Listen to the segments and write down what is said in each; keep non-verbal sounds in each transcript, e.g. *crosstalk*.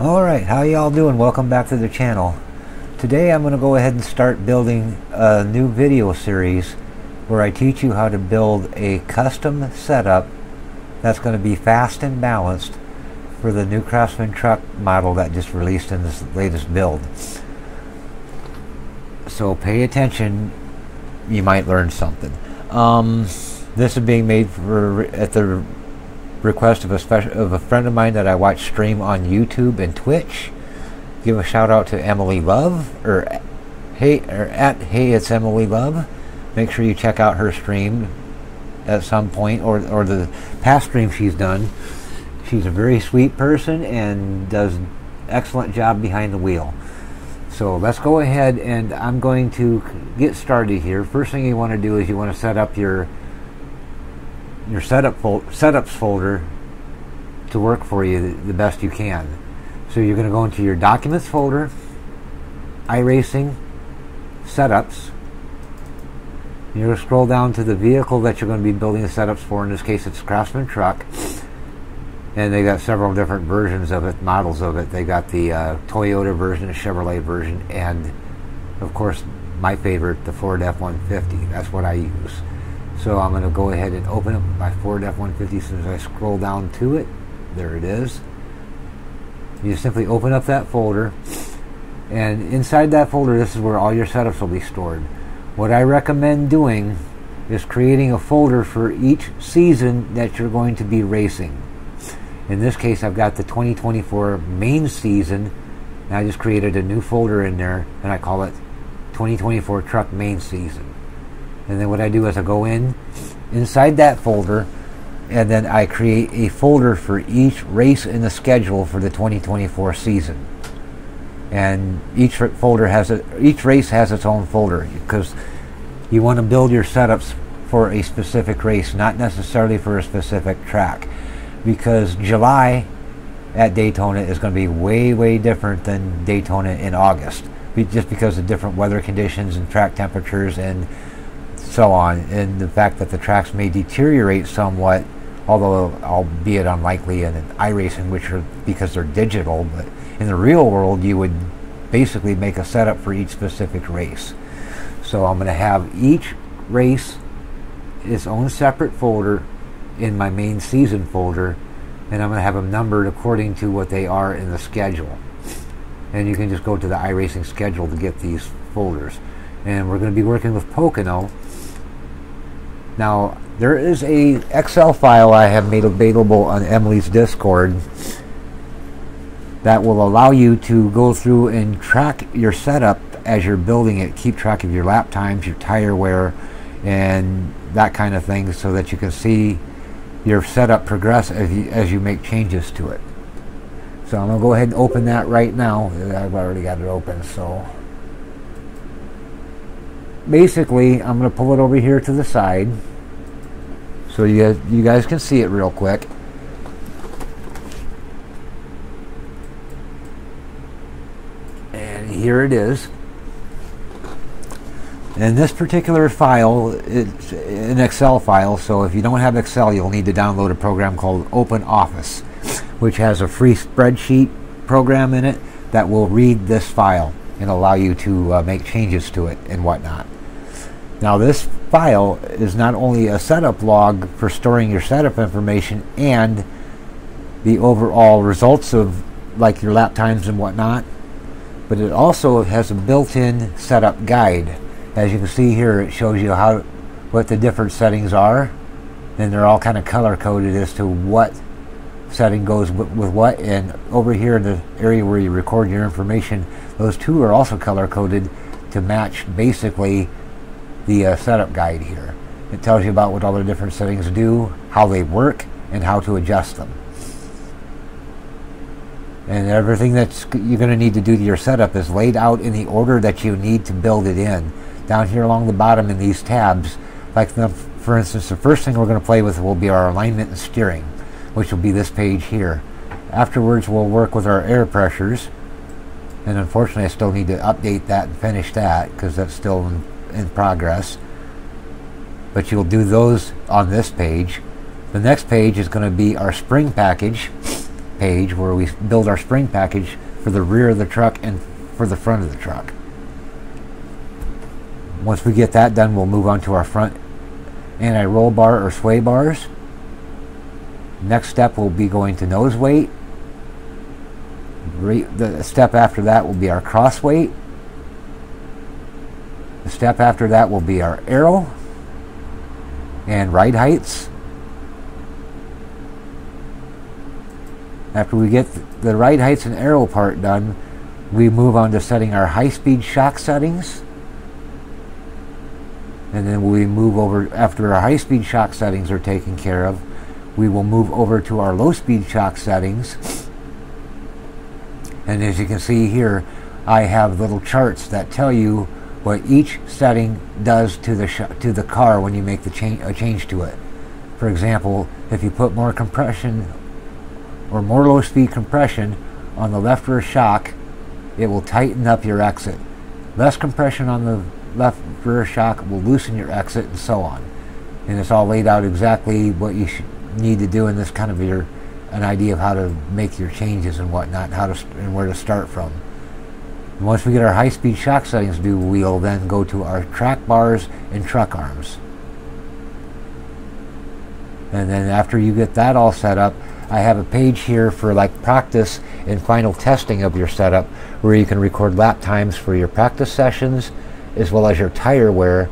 Alright, how y'all doing? Welcome back to the channel. Today I'm going to go ahead and start building a new video series where I teach you how to build a custom setup that's going to be fast and balanced for the new Craftsman truck model that just released in this latest build. So pay attention, you might learn something. Um, this is being made for at the request of a special of a friend of mine that I watch stream on YouTube and Twitch. Give a shout out to Emily Love or hey or at hey it's Emily Love. Make sure you check out her stream at some point or or the past stream she's done. She's a very sweet person and does excellent job behind the wheel. So let's go ahead and I'm going to get started here. First thing you want to do is you want to set up your your setup fol setups folder to work for you the, best you can. So you're going to go into your documents folder, iRacing, setups. You're going to scroll down to the vehicle that you're going to be building the setups for. In this case, it's Craftsman truck. And they got several different versions of it, models of it. They got the uh, Toyota version, the Chevrolet version, and of course, my favorite, the Ford F-150. That's what I use. So I'm going to go ahead and open up my Ford F-150 as soon as I scroll down to it. There it is. You simply open up that folder and inside that folder this is where all your setups will be stored. What I recommend doing is creating a folder for each season that you're going to be racing. In this case I've got the 2024 main season and I just created a new folder in there and I call it 2024 truck main season and then what I do is I go in inside that folder and then I create a folder for each race in the schedule for the 2024 season. And each folder has a each race has its own folder because you want to build your setups for a specific race not necessarily for a specific track. Because July at Daytona is going to be way way different than Daytona in August just because of different weather conditions and track temperatures and so on, and the fact that the tracks may deteriorate somewhat, although albeit unlikely in an iRacing, which are because they're digital, but in the real world, you would basically make a setup for each specific race. So I'm going to have each race its own separate folder in my main season folder, and I'm going to have them numbered according to what they are in the schedule. And you can just go to the iRacing schedule to get these folders. And we're going to be working with Pocono now, there is a Excel file I have made available on Emily's Discord that will allow you to go through and track your setup as you're building it, keep track of your lap times, your tire wear, and that kind of thing so that you can see your setup progress as you, as you make changes to it. So I'm going to go ahead and open that right now. I've already got it open, so basically I'm going to pull it over here to the side so you, you guys can see it real quick. And here it is. And this particular file it's an Excel file, so if you don't have Excel, you'll need to download a program called Open Office, which has a free spreadsheet program in it that will read this file and allow you to uh, make changes to it and whatnot. Now this file is not only a setup log for storing your setup information and the overall results of like your lap times and whatnot, but it also has a built-in setup guide. As you can see here, it shows you how what the different settings are, and they're all kind of color coded as to what setting goes with, with what. And over here in the area where you record your information, those two are also color coded to match basically the uh, setup guide here. It tells you about what all the different settings do, how they work, and how to adjust them. And everything that you're going to need to do to your setup is laid out in the order that you need to build it in. Down here along the bottom in these tabs, like the, for instance, the first thing we're going to play with will be our alignment and steering, which will be this page here. Afterwards, we'll work with our air pressures, and unfortunately I still need to update that and finish that because that's still in progress. But you'll do those on this page. The next page is going to be our spring package. page where we build our spring package for the rear of the truck and for the front of the truck. Once we get that done, we'll move on to our front anti-roll bar or sway bars. Next step will be going to nose weight. The step after that will be our cross weight. Step after that will be our aero and ride heights. After we get the ride heights and aero part done, we move on to setting our high-speed shock settings. And then we move over, after our high-speed shock settings are taken care of, we will move over to our low-speed shock settings. And as you can see here, I have little charts that tell you what each setting does to the to the car when you make the change a change to it. For example, if you put more compression or more low speed compression on the left rear shock, it will tighten up your exit. Less compression on the left rear shock will loosen your exit and so on. And it's all laid out exactly what you need to do in this kind of your an idea of how to make your changes and whatnot, how to and where to start from. And once we get our high-speed shock settings due, we'll then go to our track bars and truck arms. And then after you get that all set up, I have a page here for like practice and final testing of your setup where you can record lap times for your practice sessions as well as your tire wear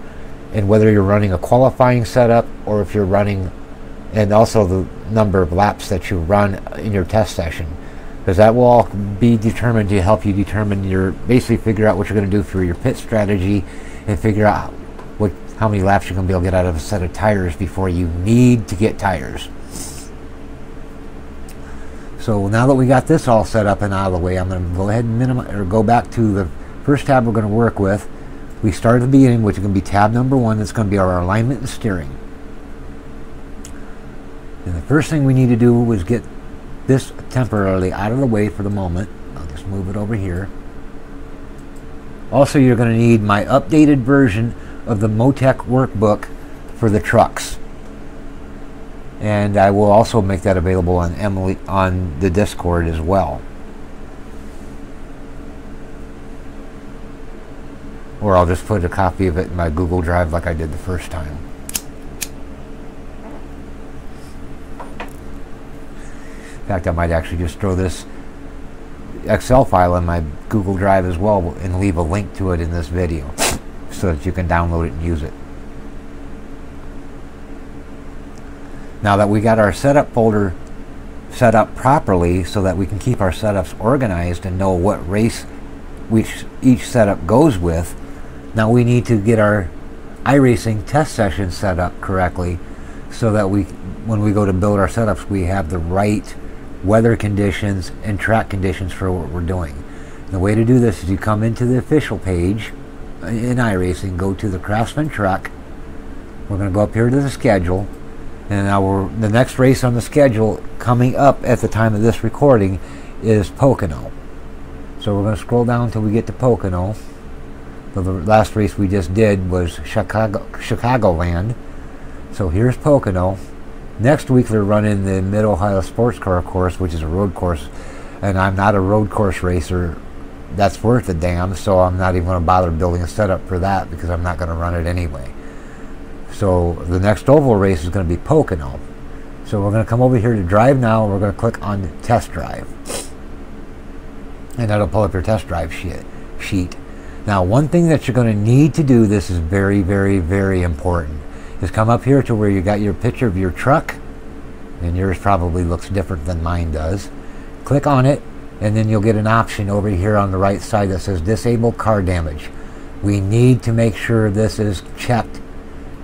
and whether you're running a qualifying setup or if you're running and also the number of laps that you run in your test session because that will all be determined to help you determine your basically figure out what you're going to do for your pit strategy and figure out what how many laps you're going to be able to get out of a set of tires before you need to get tires. So now that we got this all set up and out of the way, I'm going to go ahead and minimize or go back to the first tab we're going to work with. We start at the beginning, which is going to be tab number one. That's going to be our alignment and steering. And the first thing we need to do is get this temporarily out of the way for the moment. I'll just move it over here. Also, you're going to need my updated version of the Motec workbook for the trucks. And I will also make that available on Emily on the Discord as well. Or I'll just put a copy of it in my Google Drive like I did the first time. Fact, I might actually just throw this Excel file in my Google Drive as well and leave a link to it in this video so that you can download it and use it. Now that we got our setup folder set up properly so that we can keep our setups organized and know what race which each setup goes with, now we need to get our iRacing test session set up correctly so that we when we go to build our setups we have the right weather conditions, and track conditions for what we're doing. The way to do this is you come into the official page in iRacing, go to the Craftsman truck. We're going to go up here to the schedule. And we're, the next race on the schedule coming up at the time of this recording is Pocono. So we're going to scroll down until we get to Pocono. So the last race we just did was Chicago, Chicagoland. So here's Pocono. Next week they're running the Mid Ohio Sports Car course, which is a road course, and I'm not a road course racer. That's worth a damn, so I'm not even going to bother building a setup for that because I'm not going to run it anyway. So the next oval race is going to be Pocono. So we're going to come over here to drive now. And we're going to click on test drive, and that'll pull up your test drive sheet. Sheet. Now, one thing that you're going to need to do. This is very, very, very important is come up here to where you got your picture of your truck, and yours probably looks different than mine does. Click on it, and then you'll get an option over here on the right side that says Disable Car Damage. We need to make sure this is checked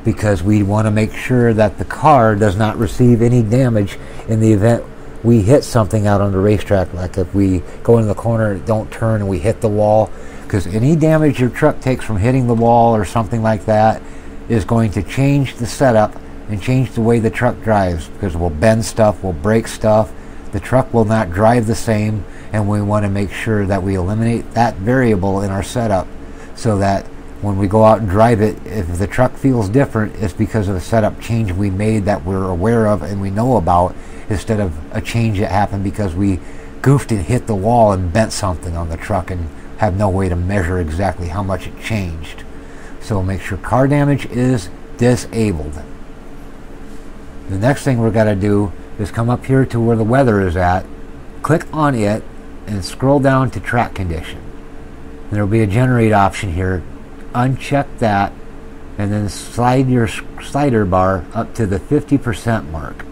because we want to make sure that the car does not receive any damage in the event we hit something out on the racetrack. Like if we go in the corner, don't turn, and we hit the wall. Because any damage your truck takes from hitting the wall or something like that is going to change the setup and change the way the truck drives because we'll bend stuff, we'll break stuff. The truck will not drive the same, and we want to make sure that we eliminate that variable in our setup so that when we go out and drive it, if the truck feels different, it's because of a setup change we made that we're aware of and we know about, instead of a change that happened because we goofed and hit the wall and bent something on the truck and have no way to measure exactly how much it changed. So make sure car damage is disabled. The next thing we're going to do is come up here to where the weather is at, click on it, and scroll down to track condition. There will be a generate option here. Uncheck that, and then slide your slider bar up to the 50% mark.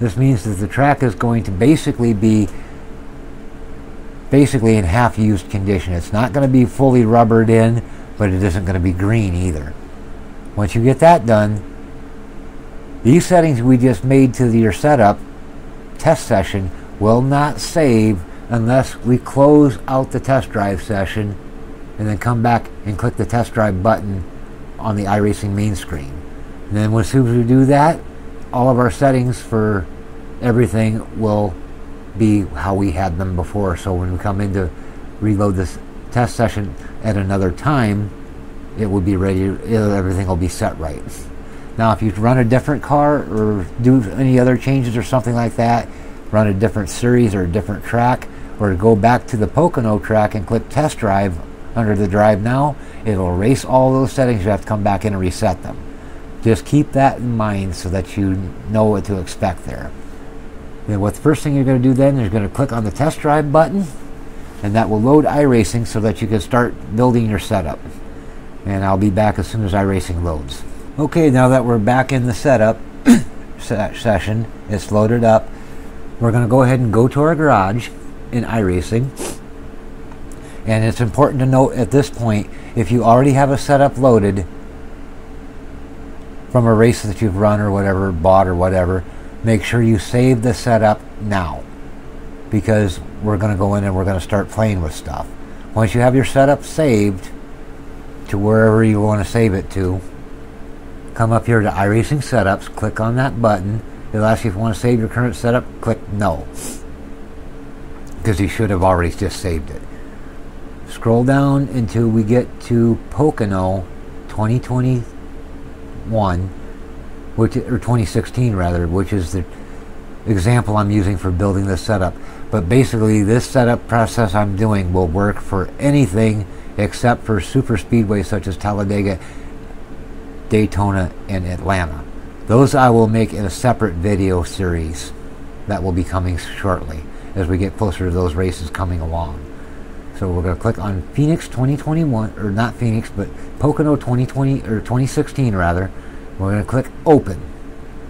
This means that the track is going to basically be basically in half used condition. It's not going to be fully rubbered in, but it isn't going to be green either. Once you get that done, these settings we just made to your setup test session will not save unless we close out the test drive session and then come back and click the test drive button on the iRacing main screen. And then as soon as we do that, all of our settings for everything will be how we had them before. So when we come in to reload this test session at another time, it will be ready, everything will be set right. Now if you run a different car or do any other changes or something like that, run a different series or a different track, or go back to the Pocono track and click test drive under the drive now, it'll erase all those settings. You have to come back in and reset them. Just keep that in mind so that you know what to expect there. Then what the first thing you're going to do then is you're going to click on the test drive button and that will load iRacing so that you can start building your setup. And I'll be back as soon as iRacing loads. Okay, now that we're back in the setup *coughs* session, it's loaded up. We're going to go ahead and go to our garage in iRacing. And it's important to note at this point, if you already have a setup loaded from a race that you've run or whatever, bought or whatever, make sure you save the setup now because we're going to go in and we're going to start playing with stuff. Once you have your setup saved to wherever you want to save it to, come up here to iRacing Setups, click on that button. It'll ask you if you want to save your current setup, click No. Because you should have already just saved it. Scroll down until we get to Pocono 2021 which or 2016 rather, which is the example I'm using for building this setup. But basically, this setup process I'm doing will work for anything except for super speedways such as Talladega, Daytona, and Atlanta. Those I will make in a separate video series that will be coming shortly as we get closer to those races coming along. So we're going to click on Phoenix 2021, or not Phoenix, but Pocono 2020 or 2016 rather. We're going to click open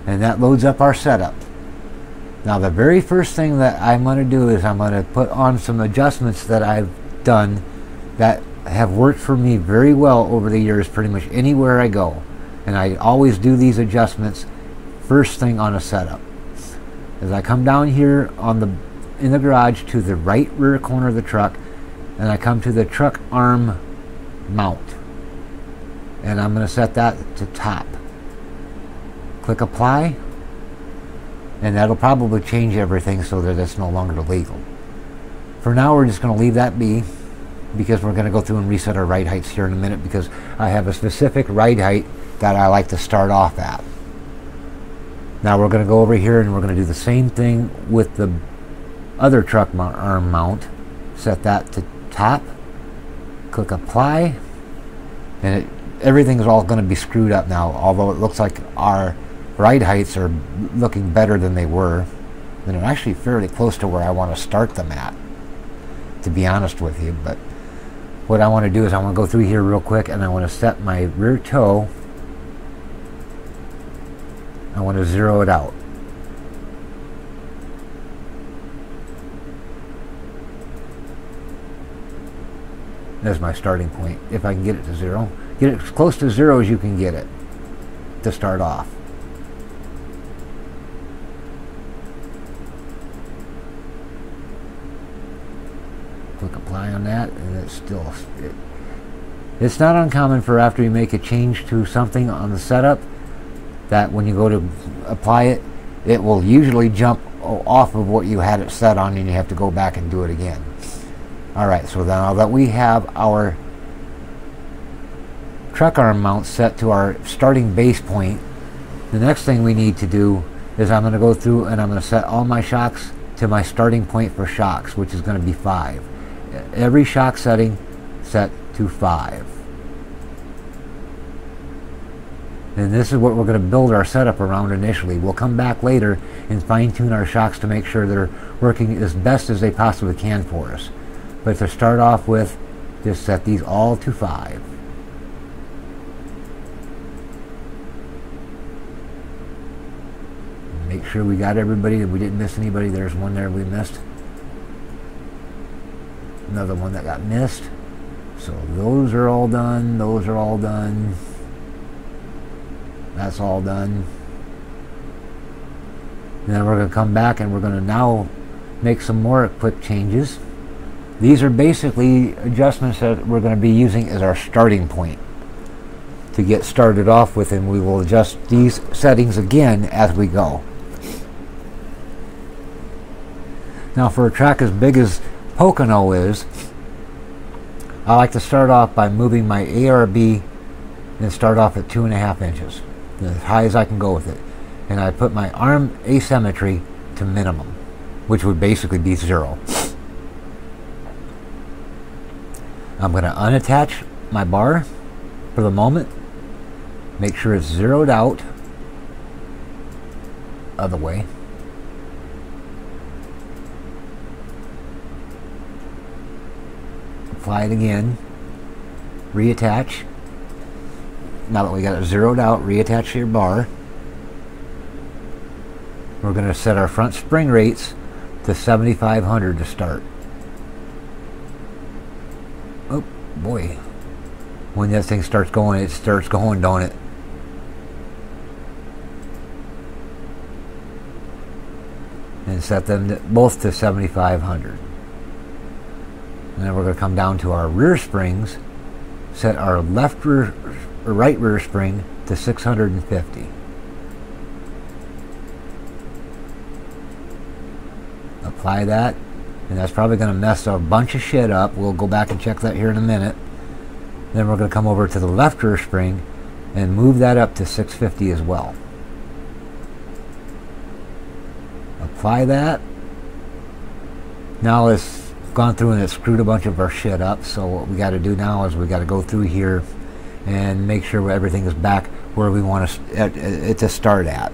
and that loads up our setup. Now the very first thing that I'm going to do is I'm going to put on some adjustments that I've done that have worked for me very well over the years pretty much anywhere I go. And I always do these adjustments first thing on a setup. As I come down here on the in the garage to the right rear corner of the truck and I come to the truck arm mount and I'm going to set that to top click apply and that'll probably change everything so that it's no longer legal. For now we're just going to leave that be because we're going to go through and reset our ride heights here in a minute because I have a specific ride height that I like to start off at. Now we're going to go over here and we're going to do the same thing with the other truck arm mount. Set that to top, click apply, and it, everything is all going to be screwed up now although it looks like our ride heights are looking better than they were. And they're actually fairly close to where I want to start them at, to be honest with you. But what I want to do is I want to go through here real quick and I want to set my rear toe. I want to zero it out. That's my starting point. If I can get it to zero, get it as close to zero as you can get it to start off. Click apply on that and it's still it, it's not uncommon for after you make a change to something on the setup that when you go to apply it it will usually jump off of what you had it set on and you have to go back and do it again alright so now that we have our truck arm mount set to our starting base point the next thing we need to do is I'm going to go through and I'm going to set all my shocks to my starting point for shocks, which is going to be 5. Every shock setting set to 5. And this is what we're going to build our setup around initially. We'll come back later and fine tune our shocks to make sure they're working as best as they possibly can for us. But to start off with, just set these all to 5. Make sure we got everybody, we didn't miss anybody. There's one there we missed. Another one that got missed. So those are all done. Those are all done. That's all done. Then we're going to come back and we're going to now make some more quick changes. These are basically adjustments that we're going to be using as our starting point to get started off with and we will adjust these settings again as we go. Now for a track as big as Pocono is, I like to start off by moving my ARB and start off at two and a half inches, as high as I can go with it. And I put my arm asymmetry to minimum, which would basically be zero. I'm going to unattach my bar for the moment, make sure it's zeroed out, other way. Apply it again, reattach. Now that we got it zeroed out, reattach to your bar. We're going to set our front spring rates to 7,500 to start. Oh boy. When that thing starts going, it starts going, don't it? And set them both to 7,500. And then we're going to come down to our rear springs, set our left rear, or right rear spring to 650. Apply that, and that's probably going to mess a bunch of shit up. We'll go back and check that here in a minute. Then we're going to come over to the left rear spring and move that up to 650 as well. Apply that. Now let's gone through and it screwed a bunch of our shit up. So what we got to do now is we got to go through here and make sure everything is back where we want to, uh, it to start at.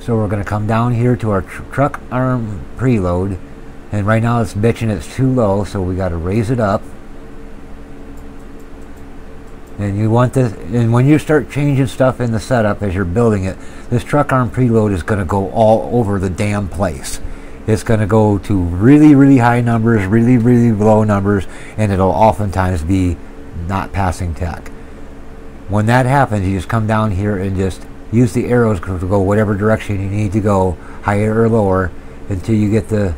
So we're going to come down here to our tr truck arm preload. And right now it's bitching it's too low, so we got to raise it up and you want this and when you start changing stuff in the setup as you're building it this truck arm preload is going to go all over the damn place. It's going to go to really really high numbers really really low numbers and it'll oftentimes be not passing tech. When that happens you just come down here and just use the arrows to go whatever direction you need to go higher or lower until you get the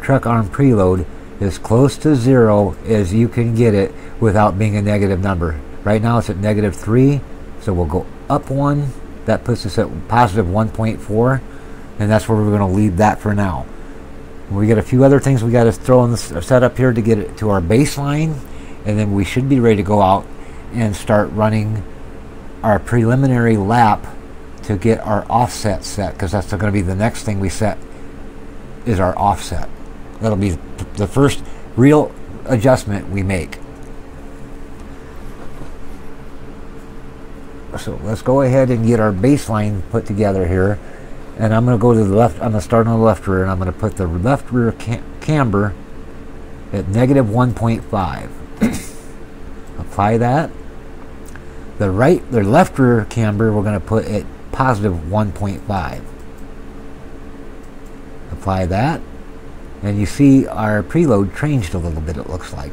truck arm preload as close to zero as you can get it without being a negative number Right now it's at negative 3, so we'll go up 1. That puts us at positive 1.4, and that's where we're going to leave that for now. We got a few other things we got to throw in the setup here to get it to our baseline, and then we should be ready to go out and start running our preliminary lap to get our offset set, because that's going to be the next thing we set is our offset. That'll be the first real adjustment we make. So let's go ahead and get our baseline put together here. And I'm going to go to the left, I'm going to start on the left rear, and I'm going to put the left rear cam camber at negative 1.5. *coughs* Apply that. The right, the left rear camber, we're going to put at positive 1.5. Apply that. And you see our preload changed a little bit, it looks like.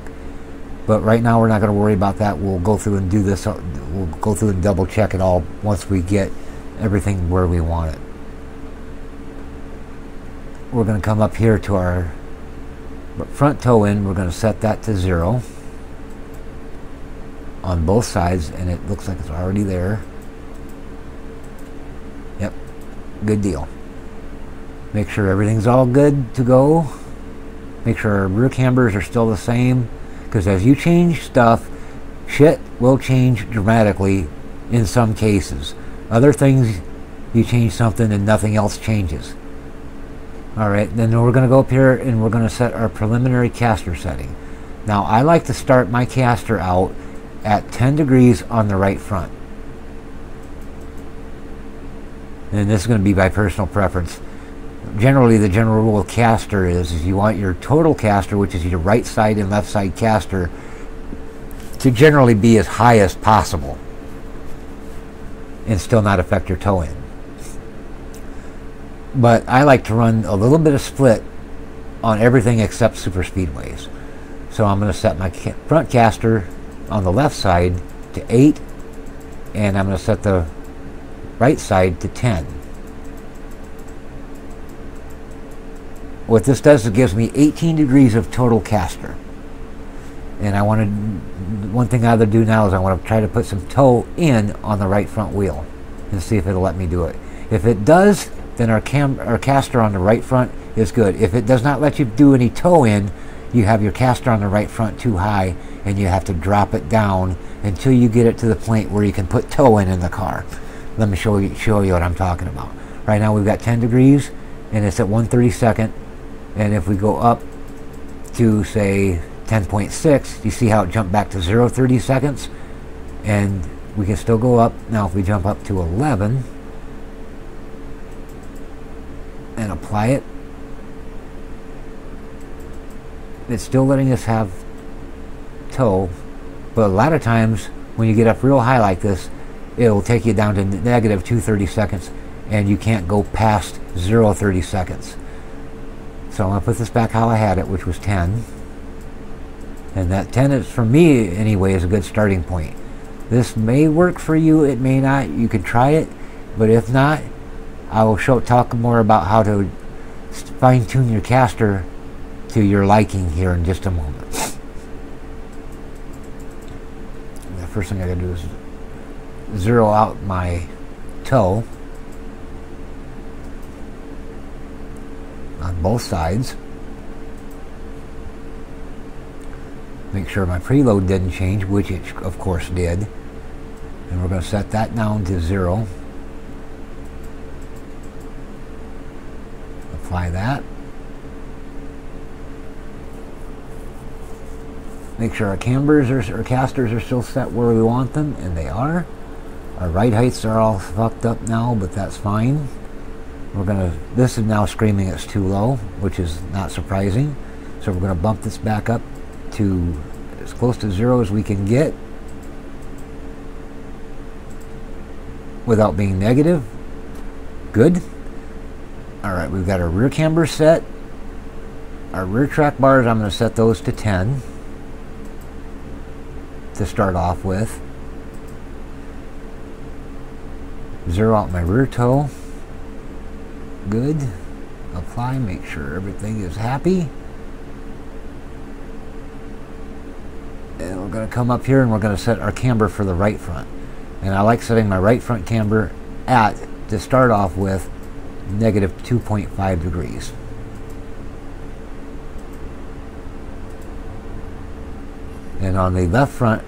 But right now we're not going to worry about that. We'll go through and do this. Uh, we'll go through and double check it all once we get everything where we want it. We're going to come up here to our front toe in. We're going to set that to zero on both sides and it looks like it's already there. Yep, good deal. Make sure everything's all good to go. Make sure our rear cambers are still the same because as you change stuff, shit will change dramatically in some cases. Other things, you change something and nothing else changes. Alright, then we're going to go up here and we're going to set our preliminary caster setting. Now I like to start my caster out at 10 degrees on the right front. And this is going to be by personal preference. Generally the general rule of caster is, is you want your total caster, which is your right side and left side caster, to generally be as high as possible and still not affect your toe in. But I like to run a little bit of split on everything except super speedways. So I'm going to set my front caster on the left side to 8 and I'm going to set the right side to 10. What this does is it gives me 18 degrees of total caster. And I want to, one thing I would do now is I want to try to put some toe in on the right front wheel and see if it'll let me do it. If it does, then our, cam, our caster on the right front is good. If it does not let you do any toe in, you have your caster on the right front too high and you have to drop it down until you get it to the point where you can put toe in in the car. Let me show you, show you what I'm talking about. Right now we've got 10 degrees and it's at 132nd and if we go up to say 10.6 you see how it jumped back to 0 30 seconds and we can still go up now if we jump up to 11 and apply it. It's still letting us have toe, but a lot of times when you get up real high like this, it'll take you down to negative 230 seconds and you can't go past 0 30 seconds. So I'm going to put this back how I had it, which was 10. And that 10 is, for me anyway, is a good starting point. This may work for you, it may not. You could try it, but if not, I will show talk more about how to fine tune your caster to your liking here in just a moment. The first thing I gotta do is zero out my toe on both sides. Make sure my preload didn't change, which it of course did. And we're going to set that down to zero. apply that. Make sure our cambers are, our casters are still set where we want them, and they are. Our ride heights are all fucked up now, but that's fine. We're gonna, this is now screaming it's too low, which is not surprising. So we're gonna bump this back up to as close to zero as we can get without being negative. Good. All right, we've got our rear camber set. Our rear track bars, I'm going to set those to 10 to start off with. Zero out my rear toe. Good. Apply, make sure everything is happy. And we're going to come up here and we're going to set our camber for the right front. And I like setting my right front camber at, to start off with, negative 2.5 degrees. And on the left front,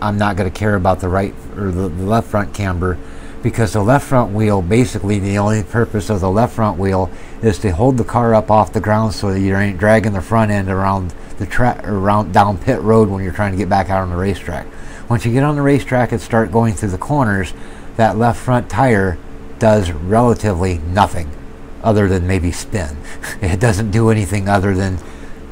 I'm not going to care about the right or the, the, left front camber because the left front wheel, basically the only purpose of the left front wheel is to hold the car up off the ground so that you ain't dragging the front end around the track around down pit road when you're trying to get back out on the racetrack. Once you get on the racetrack and start going through the corners, that left front tire does relatively nothing other than maybe spin. *laughs* It doesn't do anything other than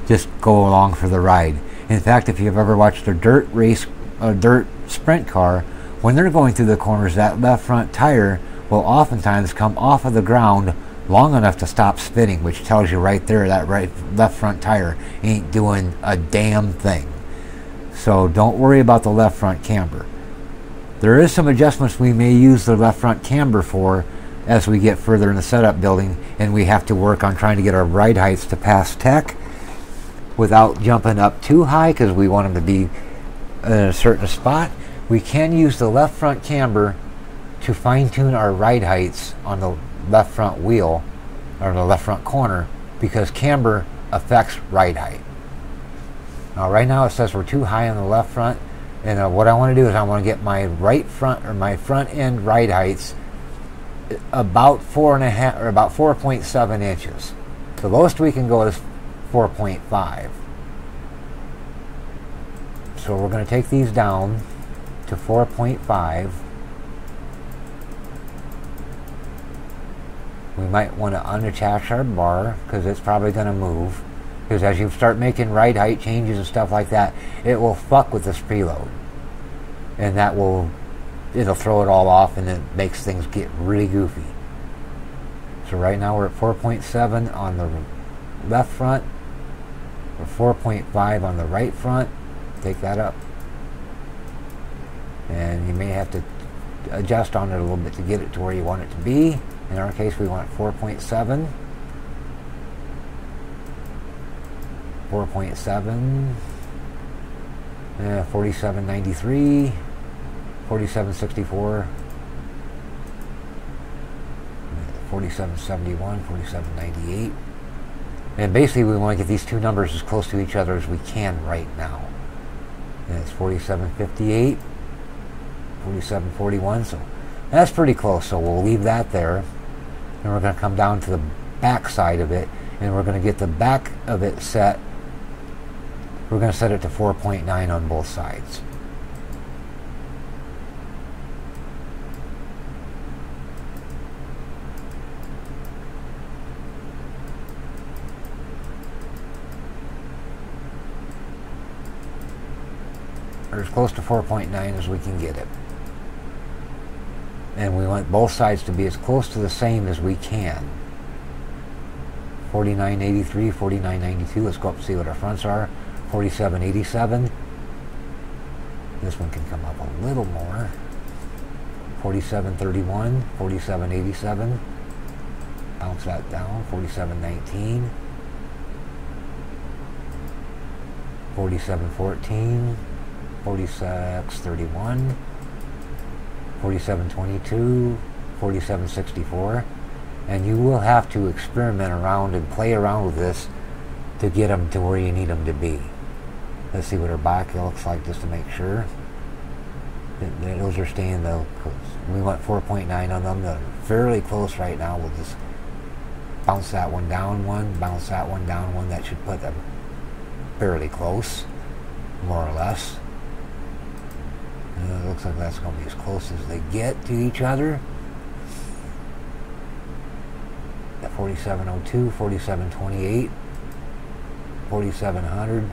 just go along for the ride. In fact, if you've ever watched a dirt race, a dirt sprint car, when they're going through the corners, that left front tire will oftentimes come off of the ground long enough to stop spinning, which tells you right there that right left front tire ain't doing a damn thing. So don't worry about the left front camber. There is some adjustments we may use the left front camber for as we get further in the setup building and we have to work on trying to get our ride heights to pass tech without jumping up too high because we want them to be in a certain spot. We can use the left front camber to fine tune our ride heights on the left front wheel or the left front corner because camber affects ride height. Now right now it says we're too high on the left front And uh, what I want to do is I want to get my right front or my front end ride heights about four and a half or about 4.7 inches. The lowest we can go is 4.5. So we're going to take these down to 4.5. We might want to unattach our bar because it's probably going to move. Because as you start making ride height changes and stuff like that, it will fuck with this preload. And that will, it'll throw it all off and it makes things get really goofy. So right now we're at 4.7 on the left front. We're 4.5 on the right front. Take that up. And you may have to adjust on it a little bit to get it to where you want it to be. In our case, we want 4.7. 4.7. Uh, 4793. 4764. 4771, 4798. And basically we want to get these two numbers as close to each other as we can right now. And it's 4758, 4741, so that's pretty close. So we'll leave that there. And we're going to come down to the back side of it, and we're going to get the back of it set. We're going to set it to 4.9 on both sides. or as close to 4.9 as we can get it. And we want both sides to be as close to the same as we can. 4983, 4992, let's go up and see what our fronts are. 4787. This one can come up a little more. 4731, 4787. Bounce that down. 4719. 4714. 4631, 4722, 4764, and you will have to experiment around and play around with this to get them to where you need them to be. Let's see what our back looks like just to make sure. Those are staying though. We want 4.9 on them. They're fairly close right now. We'll just bounce that one down one, bounce that one down one. That should put them fairly close, more or less. Uh, looks like that's going to be as close as they get to each other. At 4702, 4728, 4700,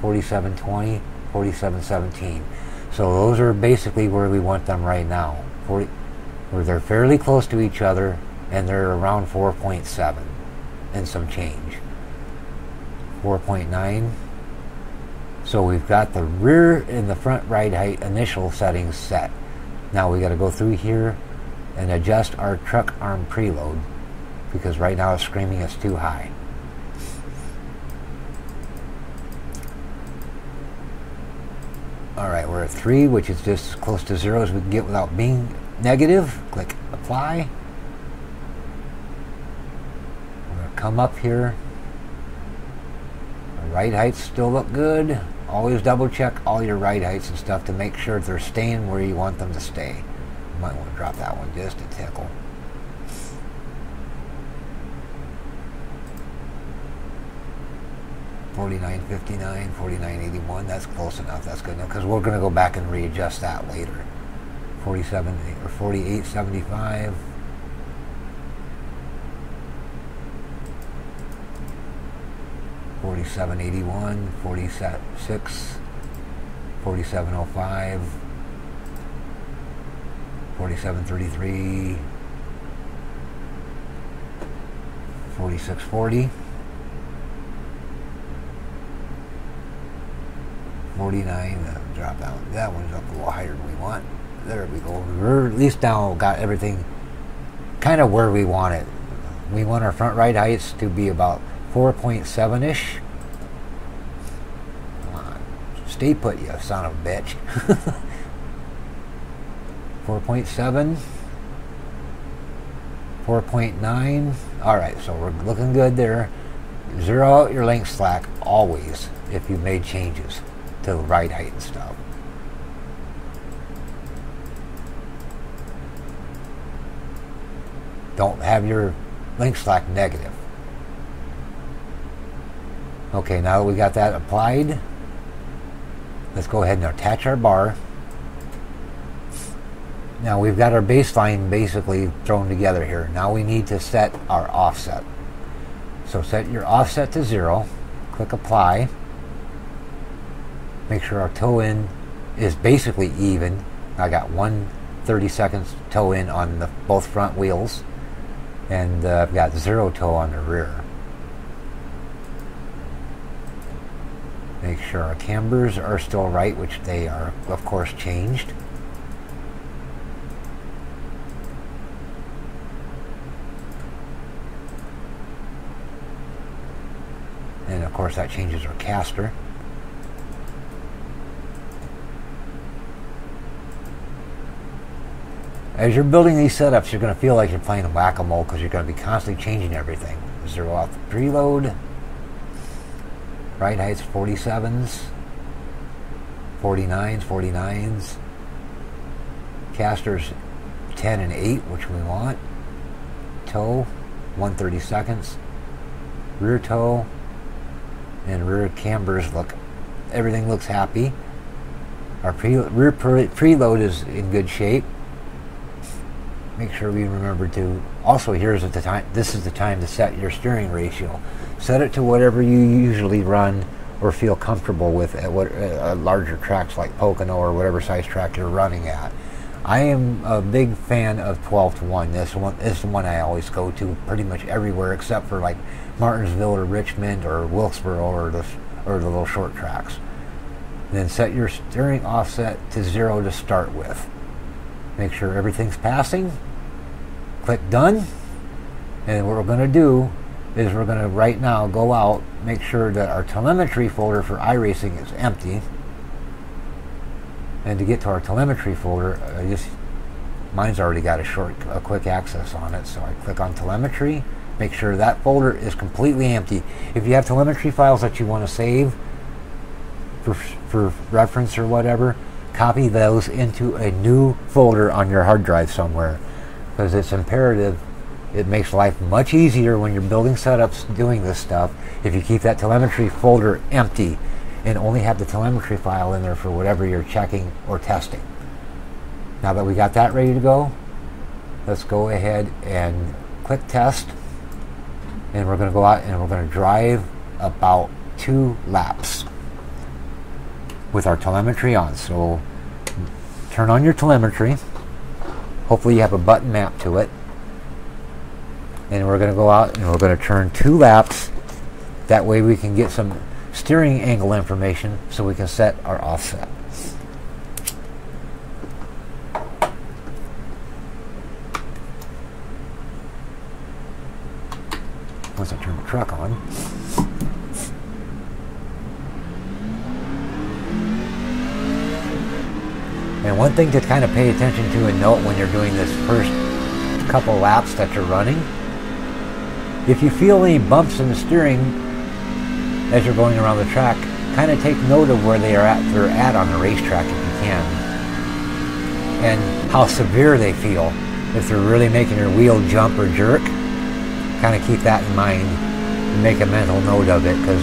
4720, 4717. So those are basically where we want them right now. 40, where they're fairly close to each other and they're around 4.7 and some change. 4.9 so we've got the rear and the front ride height initial settings set. Now we got to go through here and adjust our truck arm preload because right now it's screaming it's too high. Alright, we're at 3, which is just as close to 0 as we can get without being negative. Click Apply. We're to come up here. The ride heights still look good always double check all your ride heights and stuff to make sure they're staying where you want them to stay. You might want to drop that one just a tickle. Forty-nine fifty-nine, forty-nine eighty-one. That's close enough. That's good enough because we're going to go back and readjust that later. Forty-seven or forty-eight seventy-five. 4781, 46, 4705, 4733, 4640, 49, uh, drop down. That one's up a little higher than we want. There we go. We're at least now got everything kind of where we want it. We want our front ride heights to be about 4.7-ish. Come on. Stay put, you son of a bitch. *laughs* 4.7. 4.9. Alright, so we're looking good there. Zero out your link slack always if you've made changes to the ride height and stuff. Don't have your link slack negative. Okay, now that we got that applied, let's go ahead and attach our bar. Now we've got our baseline basically thrown together here. Now we need to set our offset. So set your offset to zero, click apply. Make sure our toe in is basically even. I got one 30 seconds toe in on the both front wheels and uh, I've got zero toe on the rear. Make sure our cambers are still right, which they are of course changed. And of course that changes our caster. As you're building these setups, you're going to feel like you're playing whack-a-mole because you're going to be constantly changing everything. Zero off the preload. Ride heights 47s. 49s, 49s. Casters 10 and 8, which we want. Toe, 130 seconds. Rear toe, and rear cambers look, everything looks happy. Our pre, rear pre, preload is in good shape. Make sure we remember to also here's at the time this is the time to set your steering ratio. Set it to whatever you usually run or feel comfortable with at what uh, larger tracks like Pocono or whatever size track you're running at. I am a big fan of 12 to 1. This one this is the one I always go to pretty much everywhere except for like Martinsville or Richmond or Wilkesboro or the, or the little short tracks. Then set your steering offset to zero to start with. Make sure everything's passing. Click done. And what we're going to do is we're going to right now go out, make sure that our telemetry folder for iRacing is empty. And to get to our telemetry folder, I just mine's already got a short, a quick access on it. So I click on telemetry Make sure that folder is completely empty. If you have telemetry files that you want to save for, for reference or whatever, copy those into a new folder on your hard drive somewhere because it's imperative. It makes life much easier when you're building setups doing this stuff if you keep that telemetry folder empty and only have the telemetry file in there for whatever you're checking or testing. Now that we got that ready to go, let's go ahead and click test and we're going to go out and we're going to drive about two laps with our telemetry on. So turn on your telemetry. Hopefully you have a button map to it. And we're going to go out and we're going to turn two laps. That way we can get some steering angle information so we can set our offset. once I turn the truck on. And one thing to kind of pay attention to and note when you're doing this first couple laps that you're running, if you feel any bumps in the steering as you're going around the track, kind of take note of where they are at, they're at on the racetrack if you can, and how severe they feel. If they're really making your wheel jump or jerk, kind of keep that in mind and make a mental note of it because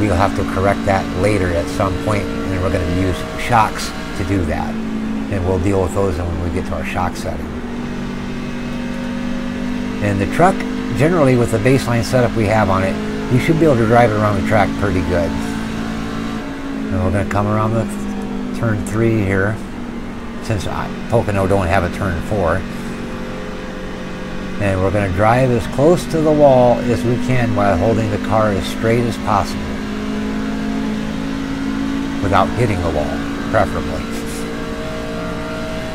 we'll have to correct that later at some point and we're going to use shocks to do that and we'll deal with those when we get to our shock setting. And the truck, generally with the baseline setup we have on it, you should be able to drive it around the track pretty good. And we're going to come around the turn 3 here since I, Pocono don't have a turn 4 and we're going to drive as close to the wall as we can while holding the car as straight as possible without hitting the wall, preferably.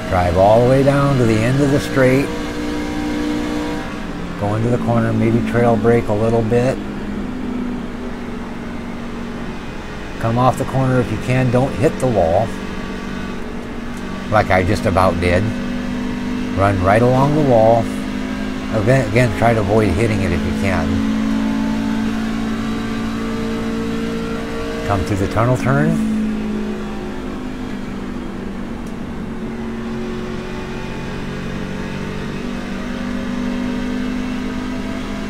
Drive all the way down to the end of the straight. Go into the corner, maybe trail brake a little bit. Come off the corner if you can. Don't hit the wall like I just about did. Run right along the wall Again, try to avoid hitting it if you can. Come through the tunnel turn.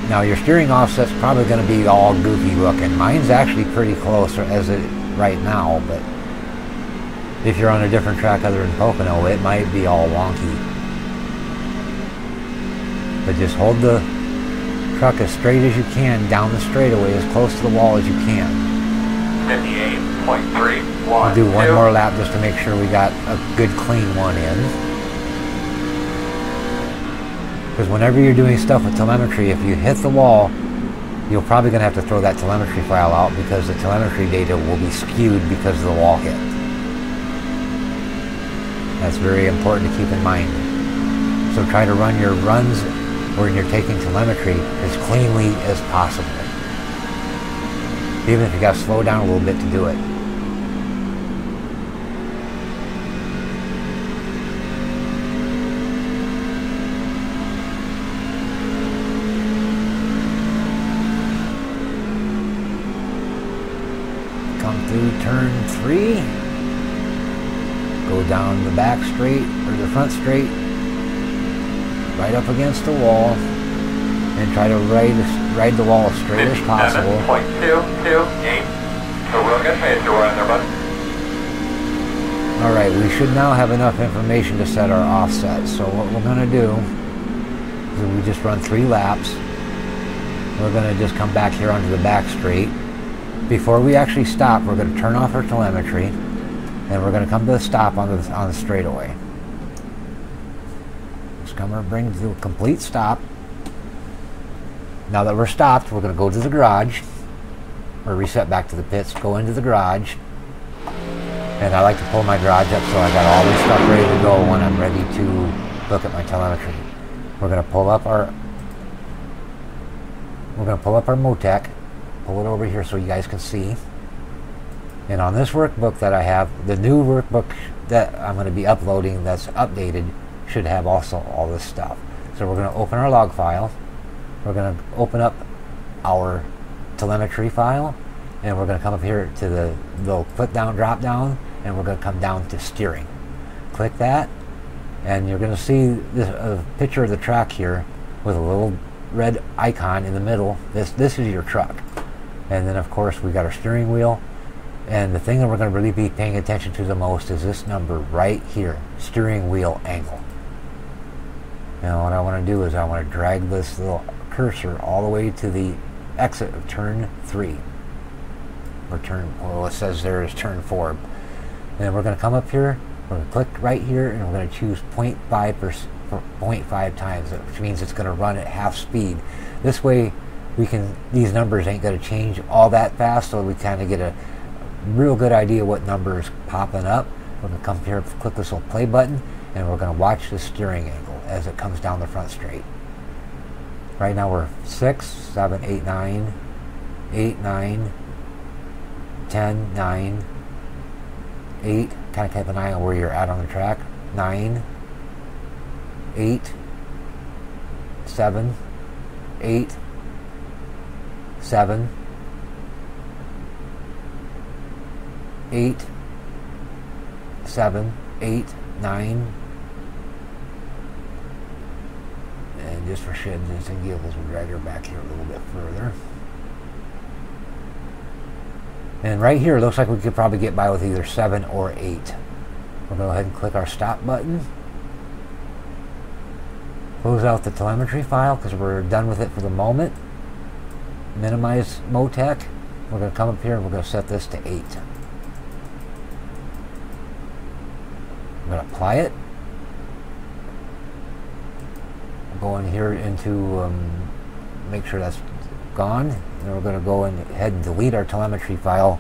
Now your steering offset's probably going to be all goofy looking. Mine's actually pretty close as it right now, but if you're on a different track other than Pocono, it might be all wonky. But just hold the truck as straight as you can down the straightaway, as close to the wall as you can. 58.3. We'll do one more lap just to make sure we got a good clean one in. Because whenever you're doing stuff with telemetry, if you hit the wall, you're probably going to have to throw that telemetry file out because the telemetry data will be skewed because of the wall hit. That's very important to keep in mind. So try to run your runs when you're taking telemetry as cleanly as possible. Even if you got to slow down a little bit to do it. through turn three. Go down the back straight or the front straight, right up against the wall, and try to ride ride the wall as straight as possible. Point two two eight. So we'll get paid to run there, bud. All right, we should now have enough information to set our offset. So what we're going to do is we just run three laps. We're going to just come back here onto the back straight before we actually stop, we're going to turn off our telemetry and we're going to come to a stop on the, on the straightaway. Just come and bring to a complete stop. Now that we're stopped, we're going to go to the garage or reset back to the pits, go into the garage. And I like to pull my garage up so I got all this stuff ready to go when I'm ready to look at my telemetry. We're going to pull up our we're going to pull up our Motec pull it over here so you guys can see. And on this workbook that I have, the new workbook that I'm going to be uploading that's updated should have also all this stuff. So we're going to open our log file. We're going to open up our telemetry file and we're going to come up here to the little put down drop down and we're going to come down to steering. Click that and you're going to see this a picture of the track here with a little red icon in the middle. This this is your truck. And then of course we got our steering wheel. And the thing that we're going to really be paying attention to the most is this number right here, steering wheel angle. Now what I want to do is I want to drag this little cursor all the way to the exit of turn 3. Or turn, well it says there is turn 4. And then we're going to come up here, we're going to click right here and we're going to choose 0.5, per, 0.5 times, which means it's going to run at half speed. This way we can these numbers ain't going to change all that fast so we kind of get a real good idea what number is popping up. We're going to come here click this little play button and we're going to watch the steering angle as it comes down the front straight. Right now we're 6 7 8 9 8 9 10 9 8 kind of keep an eye on where you're at on the track. 9 8 7 8 seven, eight, seven, eight, nine, and just for shits and giggles, we'll drag her back here a little bit further. And right here, looks like we could probably get by with either seven or eight. We'll go ahead and click our stop button. Close out the telemetry file because we're done with it for the moment minimize Motec. We're going to come up here and we're going to set this to 8. I'm going to apply it. Go in here into, um, make sure that's gone. And we're going to go ahead and delete our telemetry file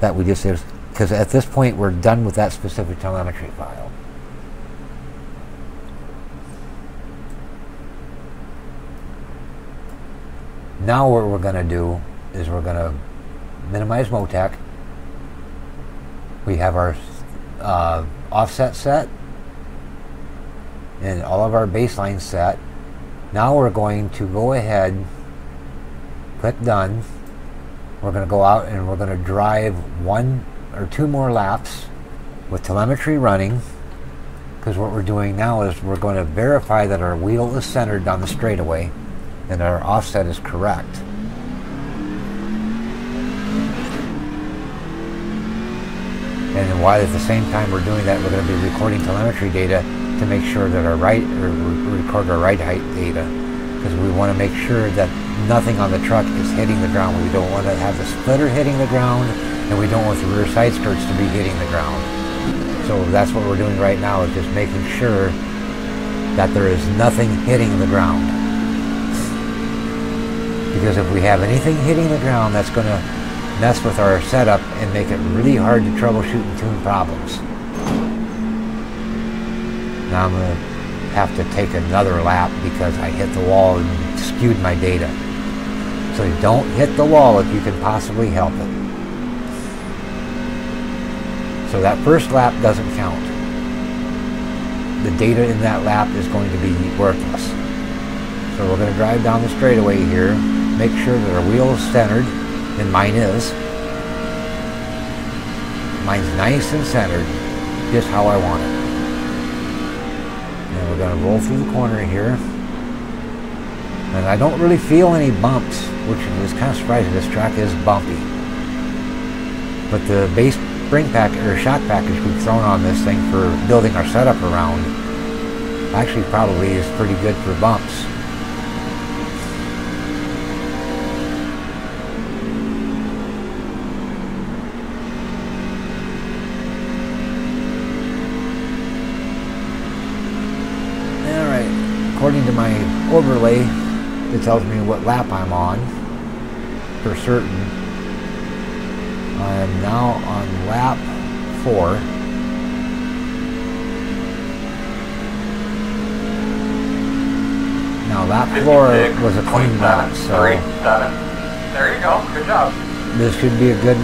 that we just did. Because at this point we're done with that specific telemetry file. Now what we're going to do is we're going to minimize Motec. We have our uh, offset set and all of our baseline set. Now we're going to go ahead, click done. We're going to go out and we're going to drive one or two more laps with telemetry running because what we're doing now is we're going to verify that our wheel is centered on the straightaway and our offset is correct. And while at the same time we're doing that, we're going to be recording telemetry data to make sure that our right, or record our ride height data, because we want to make sure that nothing on the truck is hitting the ground. We don't want to have the splitter hitting the ground, and we don't want the rear side skirts to be hitting the ground. So that's what we're doing right now, is just making sure that there is nothing hitting the ground. Because if we have anything hitting the ground, that's going to mess with our setup and make it really hard to troubleshoot and tune problems. Now I'm going to have to take another lap because I hit the wall and skewed my data. So don't hit the wall if you can possibly help it. So that first lap doesn't count. The data in that lap is going to be worthless. So we're going to drive down the straightaway here, make sure that our wheel is centered, and mine is. Mine's nice and centered, just how I want it. And we're going to roll through the corner here. And I don't really feel any bumps, which is kind of surprising. This track is bumpy. But the base spring pack or shock package we've thrown on this thing for building our setup around actually probably is pretty good for bumps. according to my overlay, that tells me what lap I'm on for certain. I am now on lap four. Now lap four was a clean lap, so Three, seven. There you go. Good job. this should be a good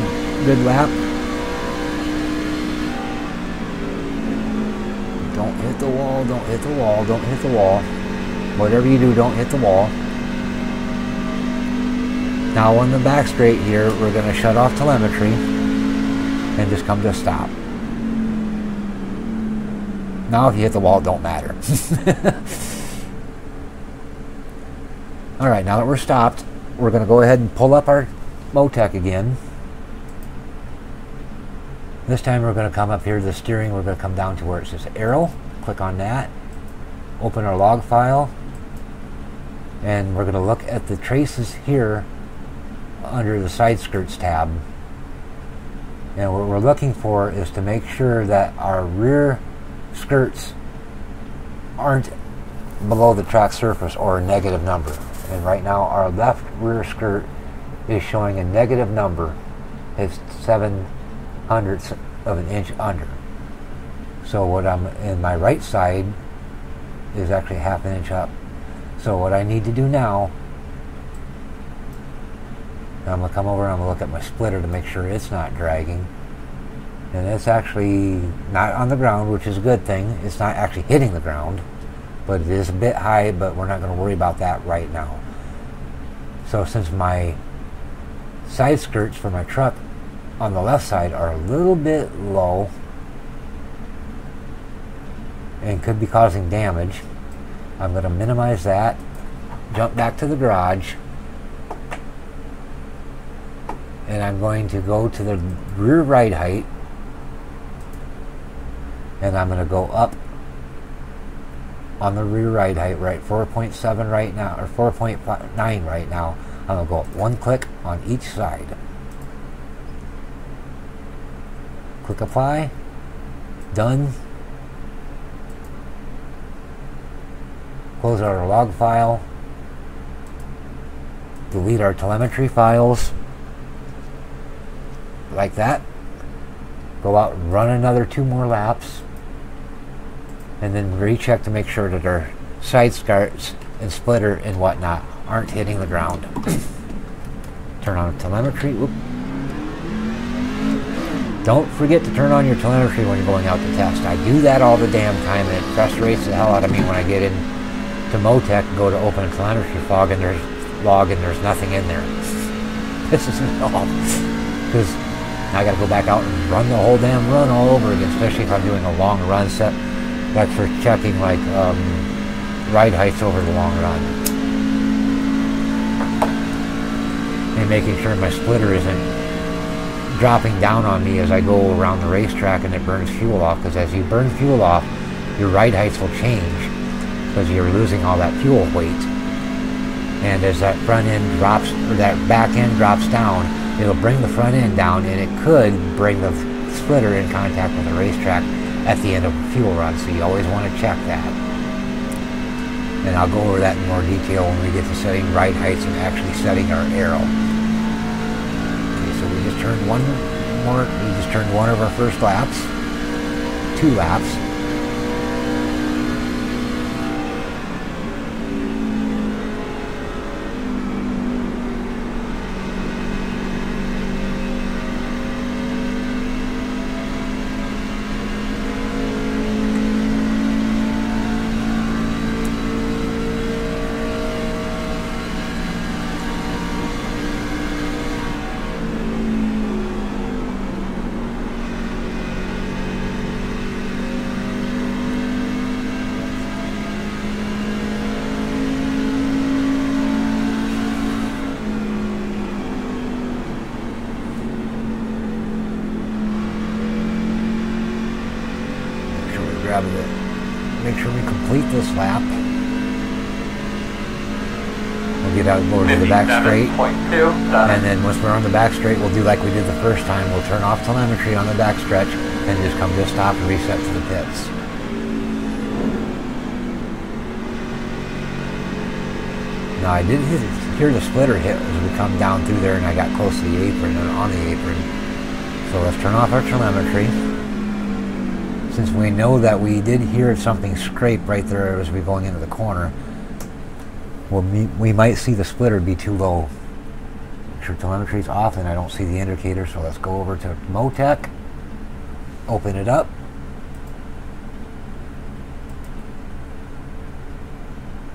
good lap. Don't hit the wall, don't hit the wall, don't hit the wall. Whatever you do, don't hit the wall. Now on the back straight here, we're going to shut off telemetry and just come to a stop. Now if you hit the wall, it don't matter. *laughs* Alright, now that we're stopped, we're going to go ahead and pull up our Motec again. This time we're going to come up here to the steering, we're going to come down to where it says aero, click on that, open our log file, and we're going to look at the traces here under the side skirts tab. And what we're looking for is to make sure that our rear skirts aren't below the track surface or a negative number. And right now our left rear skirt is showing a negative number. It's seven hundredths of an inch under. So what I'm in my right side is actually half an inch up. So what I need to do now, I'm going to come over and I'm going to look at my splitter to make sure it's not dragging. And it's actually not on the ground, which is a good thing. It's not actually hitting the ground, but it is a bit high, but we're not going to worry about that right now. So since my side skirts for my truck on the left side are a little bit low and could be causing damage, I'm going to minimize that, jump back to the garage, and I'm going to go to the rear ride height, and I'm going to go up on the rear ride height, right, 4.7 right now, or 4.9 right now. I'm going to go up one click on each side. Click apply, done. Close our log file, delete our telemetry files, like that. Go out and run another two more laps, and then recheck to make sure that our side skirts and splitter and whatnot aren't hitting the ground. *coughs* turn on telemetry. Whoop. Don't forget to turn on your telemetry when you're going out to test. I do that all the damn time, and it frustrates the hell out of me when I get in to Motec and go to open a telemetry log and there's log and there's nothing in there. *laughs* This is *laughs* off because I got to go back out and run the whole damn run all over again, especially if I'm doing a long run set, like for checking like um, ride heights over the long run. and making sure my splitter isn't dropping down on me as I go around the racetrack and it burns fuel off because as you burn fuel off your ride heights will change because you're losing all that fuel weight and as that front end drops or that back end drops down it'll bring the front end down and it could bring the splitter in contact with the racetrack at the end of a fuel run so you always want to check that and I'll go over that in more detail when we get to setting ride heights and actually setting our aero. Okay, so we just turned one more, we just turned one of our first laps, two laps. grab it. Make sure we complete this lap. We'll get out over to the back straight. And then once we're on the back straight, we'll do like we did the first time. We'll turn off telemetry on the back stretch and just come to a stop and reset to the pits. Now I did hear the splitter hit as we come down through there and I got close to the apron and on the apron. So let's turn off our telemetry since we know that we did hear something scrape right there as we're going into the corner, well, we, might see the splitter be too low. Make sure telemetry's off and I don't see the indicator, so let's go over to Motec, open it up.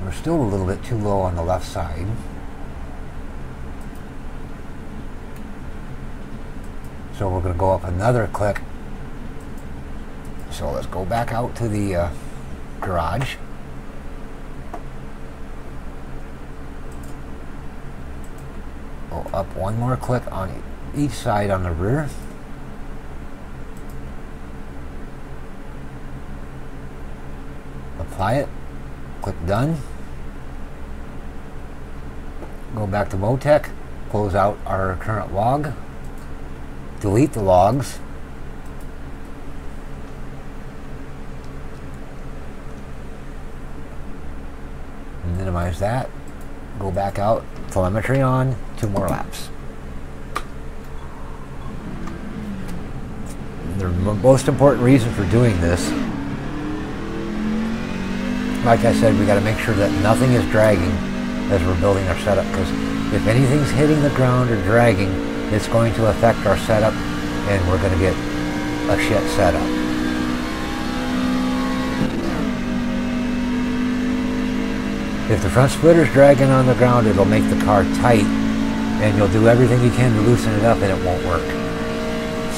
We're still a little bit too low on the left side. So we're going to go up another click so let's go back out to the uh, garage. Go up one more click on each side on the rear. Apply it. Click done. Go back to Motec. Close out our current log. Delete the logs. minimize that, go back out, telemetry on, two more laps. The most important reason for doing this, like I said, we got to make sure that nothing is dragging as we're building our setup because if anything's hitting the ground or dragging, it's going to affect our setup and we're going to get a shit setup. If the front splitter's dragging on the ground, it'll make the car tight, and you'll do everything you can to loosen it up, and it won't work.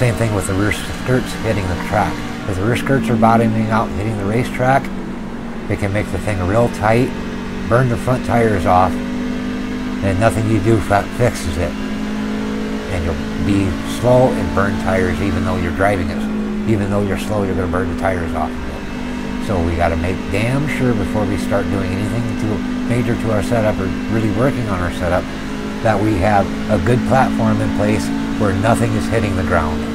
Same thing with the rear skirts hitting the track. If the rear skirts are bottoming out and hitting the racetrack, it can make the thing real tight, burn the front tires off, and nothing you do fixes it. And you'll be slow and burn tires even though you're driving it. Even though you're slow, you're going to burn the tires off. So we got to make damn sure before we start doing anything to major to our setup or really working on our setup that we have a good platform in place where nothing is hitting the ground.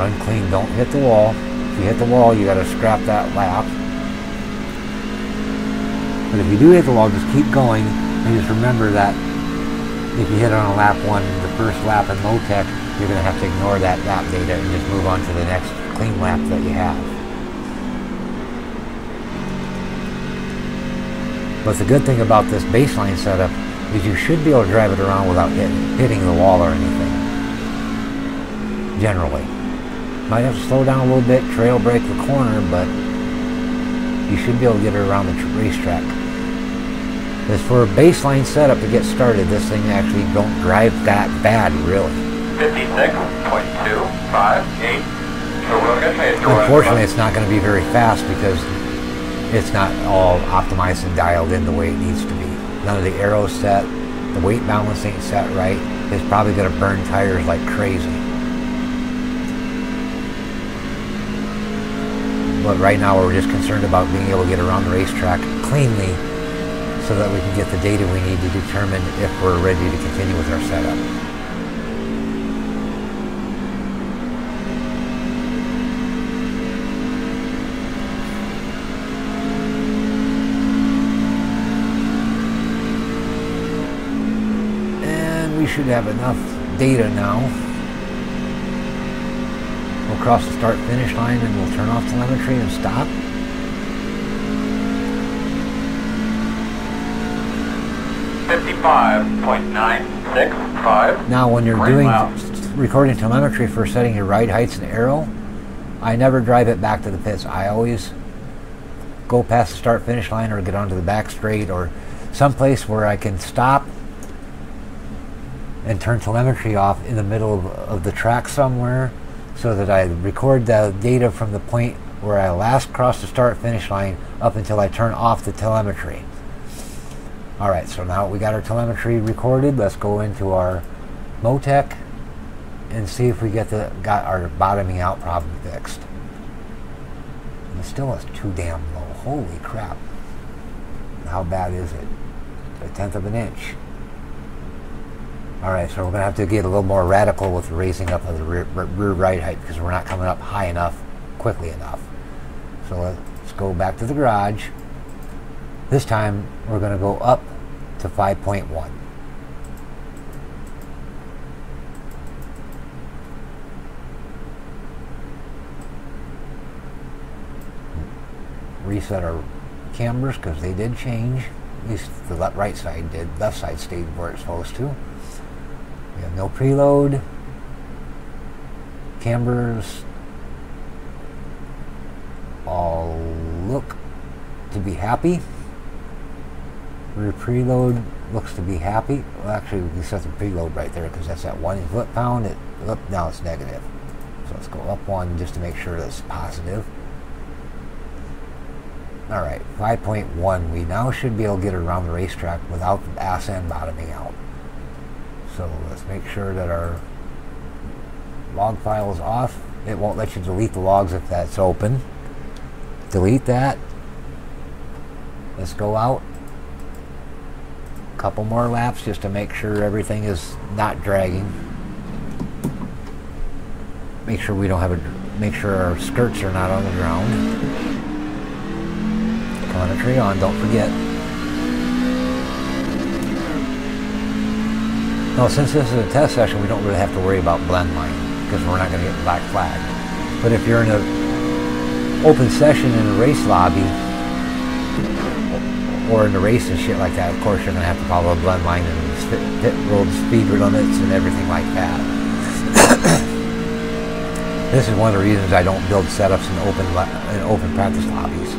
Again, run clean, don't hit the wall. If you hit the wall, you got to scrap that lap but if you do hit the wall, just keep going and just remember that if you hit on a lap one, the first lap in Motec, you're going to have to ignore that lap data and just move on to the next clean lap that you have. But the good thing about this baseline setup is you should be able to drive it around without hit, hitting the wall or anything. Generally. Might have to slow down a little bit, trail brake the corner, but you should be able to get it around the racetrack. As for a baseline setup to get started, this thing actually don't drive that bad, really. 56.258. Terwilliger Phase Door. Unfortunately, it's not going to be very fast because it's not all optimized and dialed in the way it needs to be. None of the aero's set, the weight balance ain't set right. It's probably going to burn tires like crazy. But right now we're just concerned about being able to get around the racetrack cleanly so that we can get the data we need to determine if we're ready to continue with our setup. And we should have enough data now. We'll cross the start finish line and we'll turn off telemetry and stop. Fifty-five point nine six five. Now, when you're doing recording telemetry for setting your ride heights and aero, I never drive it back to the pits. I always go past the start finish line or get onto the back straight or someplace where I can stop and turn telemetry off in the middle of, of the track somewhere so that I record the data from the point where I last crossed the start finish line up until I turn off the telemetry. All right, so now we got our telemetry recorded. Let's go into our Motec and see if we get the got our bottoming out problem fixed. And it still is too damn low. Holy crap! How bad is it? A tenth of an inch. All right, so we're gonna have to get a little more radical with raising up of the rear, rear ride height because we're not coming up high enough, quickly enough. So let's go back to the garage. This time we're going to go up to 5.1. Reset our cambers because they did change. At least the right side did. Left side stayed where it's supposed to. We have no preload. Cambers all look to be happy. Rear preload looks to be happy. Well, actually, we can set the preload right there because that's at one foot pound. It up now it's negative. So let's go up one just to make sure that's positive. All right, 5.1. We now should be able to get around the racetrack without the ass end bottoming out. So let's make sure that our log file is off. It won't let you delete the logs if that's open. Delete that. Let's go out. A Couple more laps just to make sure everything is not dragging. Make sure we don't have a. Make sure our skirts are not on the ground. Telemetry on, don't forget. No, since this is a test session, we don't really have to worry about blend line because we're not going to get black flag. But if you're in an open session in a race lobby or in a race and shit like that, of course you're going to have to follow a blend line and pit road speed limits and everything like that. *coughs* this is one of the reasons I don't build setups in open in open practice lobbies.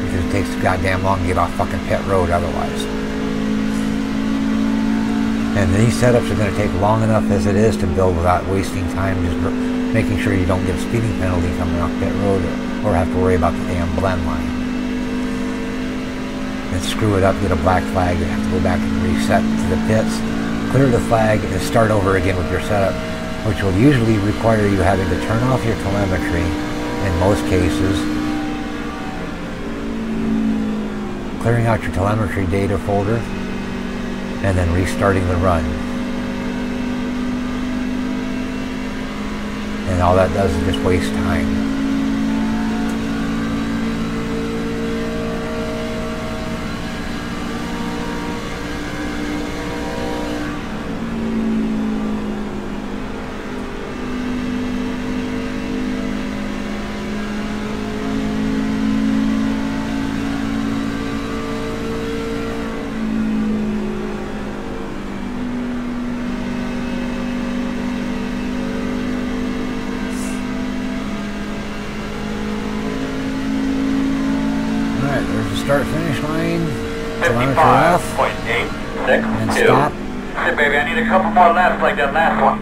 Because it takes goddamn long to get off fucking pit road otherwise. And these setups are going to take long enough as it is to build without wasting time just making sure you don't get a speeding penalty coming off pit road or, or have to worry about the damn blend line. And screw it up, get a black flag, and have to go back and reset to the pits, clear the flag, and start over again with your setup, which will usually require you having to turn off your telemetry in most cases, clearing out your telemetry data folder, and then restarting the run. And all that does is just waste time. Like that one.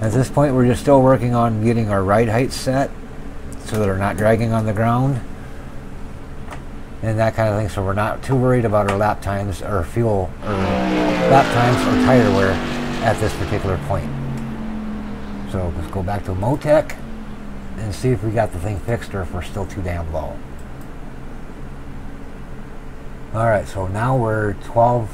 At this point, we're just still working on getting our ride height set so that we're not dragging on the ground and that kind of thing. So we're not too worried about our lap times or fuel or lap times or tire wear at this particular point. So let's go back to Motec and see if we got the thing fixed or if we're still too damn low. All right, so now we're 12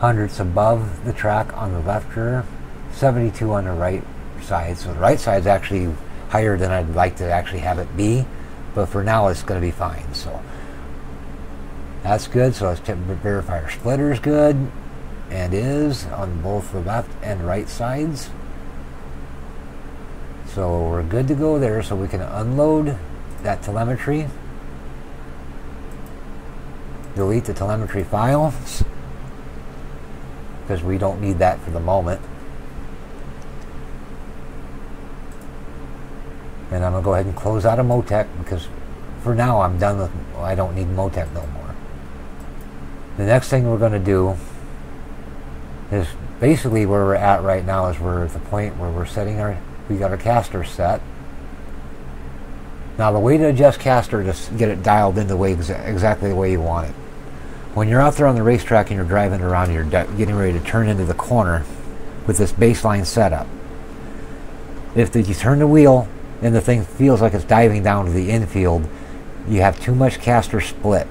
hundredths above the track on the left rear, 72 on the right side. So the right side's actually higher than I'd like to actually have it be, but for now it's going to be fine. So that's good. So let's verify our splitter is good and is on both the left and right sides. So we're good to go there. So we can unload that telemetry, delete the telemetry files because we don't need that for the moment. And I'm going to go ahead and close out of Motec because for now I'm done with, I don't need Motec no more. The next thing we're going to do is basically where we're at right now is we're at the point where we're setting our, we got our caster set. Now the way to adjust caster to get it dialed in the way exa exactly the way you want it. When you're out there on the racetrack and you're driving around, you're getting ready to turn into the corner with this baseline setup. If the, you turn the wheel and the thing feels like it's diving down to the infield, you have too much caster split.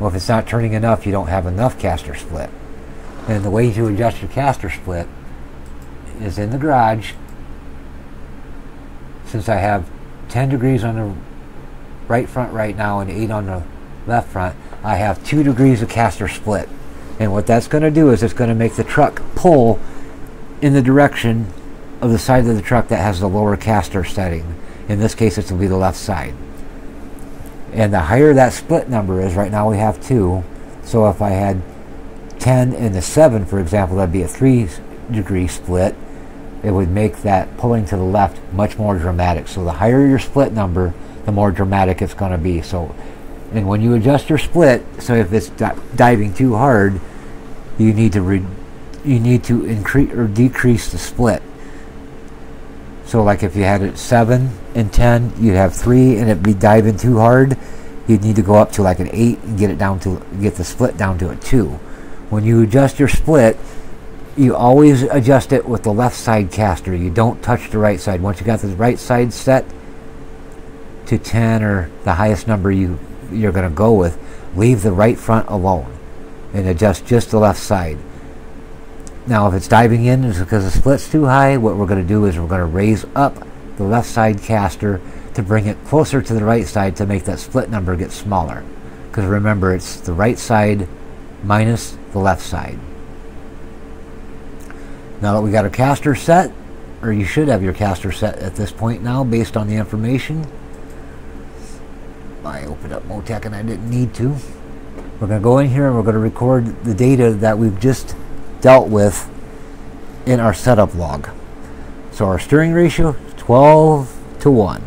Well, if it's not turning enough, you don't have enough caster split. And the way to adjust your caster split is in the garage. Since I have 10 degrees on the right front right now and 8 on the left front, I have 2 degrees of caster split. And what that's going to do is it's going to make the truck pull in the direction of the side of the truck that has the lower caster setting. In this case, it's going to be the left side. And the higher that split number is, right now we have 2. So if I had 10 and the 7, for example, that'd be a 3 degree split. It would make that pulling to the left much more dramatic. So the higher your split number, the more dramatic it's going to be. So, and when you adjust your split, so if it's di diving too hard, you need to re you need to increase or decrease the split. So like if you had it 7 and 10, you'd have 3 and it'd be diving too hard, you'd need to go up to like an 8 and get it down to get the split down to a 2. When you adjust your split, you always adjust it with the left side caster. You don't touch the right side. Once you got the right side set to 10 or the highest number you you're going to go with, leave the right front alone and adjust just the left side. Now, if it's diving in it's because the split's too high, what we're going to do is we're going to raise up the left side caster to bring it closer to the right side to make that split number get smaller. Because remember, it's the right side minus the left side. Now that we got our caster set, or you should have your caster set at this point now based on the information. I opened up Motec and I didn't need to. We're going to go in here and we're going to record the data that we've just dealt with in our setup log. So our steering ratio 12 to 1.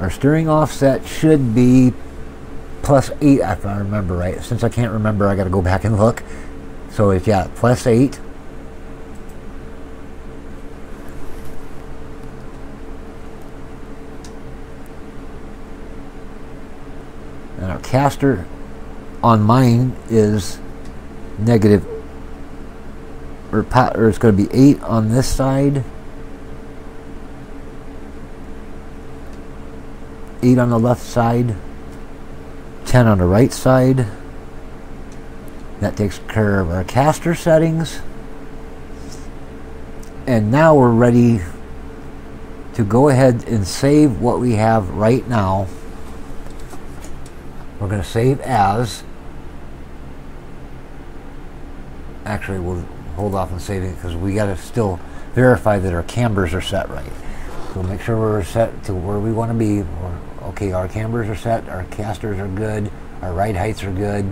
Our steering offset should be plus 8 if I remember right. Since I can't remember, I got to go back and look. So it's, yeah, plus 8. Caster on mine is negative, or, or it's going to be 8 on this side. 8 on the left side. 10 on the right side. That takes care of our caster settings. And now we're ready to go ahead and save what we have right now. We're going to save as. Actually, we'll hold off on saving because we got to still verify that our cambers are set right. So make sure we're set to where we want to be. We're, okay, our cambers are set, our casters are good, our ride heights are good.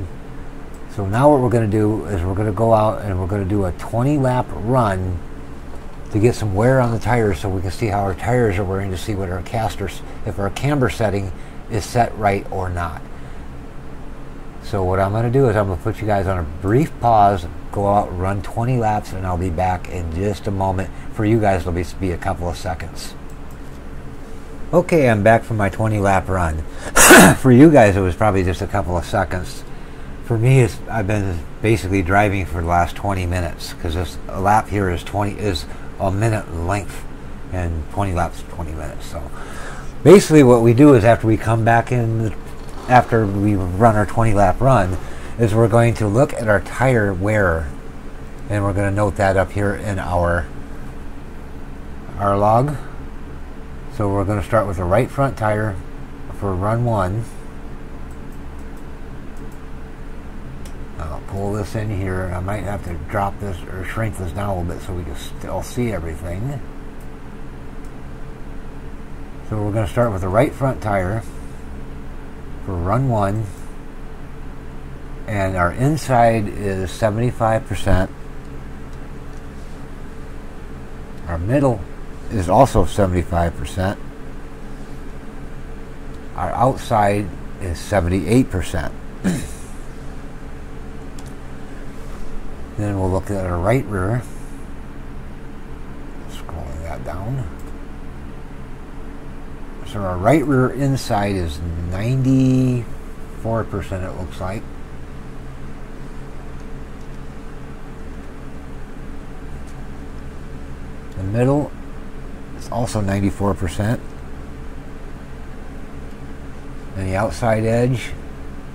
So now what we're going to do is we're going to go out and we're going to do a 20 lap run to get some wear on the tires so we can see how our tires are wearing to see what our casters, if our camber setting is set right or not. So what I'm going to do is I'm going to put you guys on a brief pause, go out, run 20 laps, and I'll be back in just a moment. For you guys, it'll be, be a couple of seconds. Okay, I'm back from my 20 lap run. *coughs* For you guys, it was probably just a couple of seconds. For me, it's, I've been basically driving for the last 20 minutes because this lap here is 20 is a minute length, and 20 laps 20 minutes. So basically, what we do is after we come back in after we run our 20 lap run is we're going to look at our tire wear and we're going to note that up here in our our log. So we're going to start with the right front tire for run one. I'll pull this in here. I might have to drop this or shrink this down a little bit so we can still see everything. So we're going to start with the right front tire run one. And our inside is 75%. Our middle is also 75%. Our outside is 78%. then we'll look at our right rear. Scrolling that down. So our right rear inside is 94% it looks like. The middle is also 94%. And the outside edge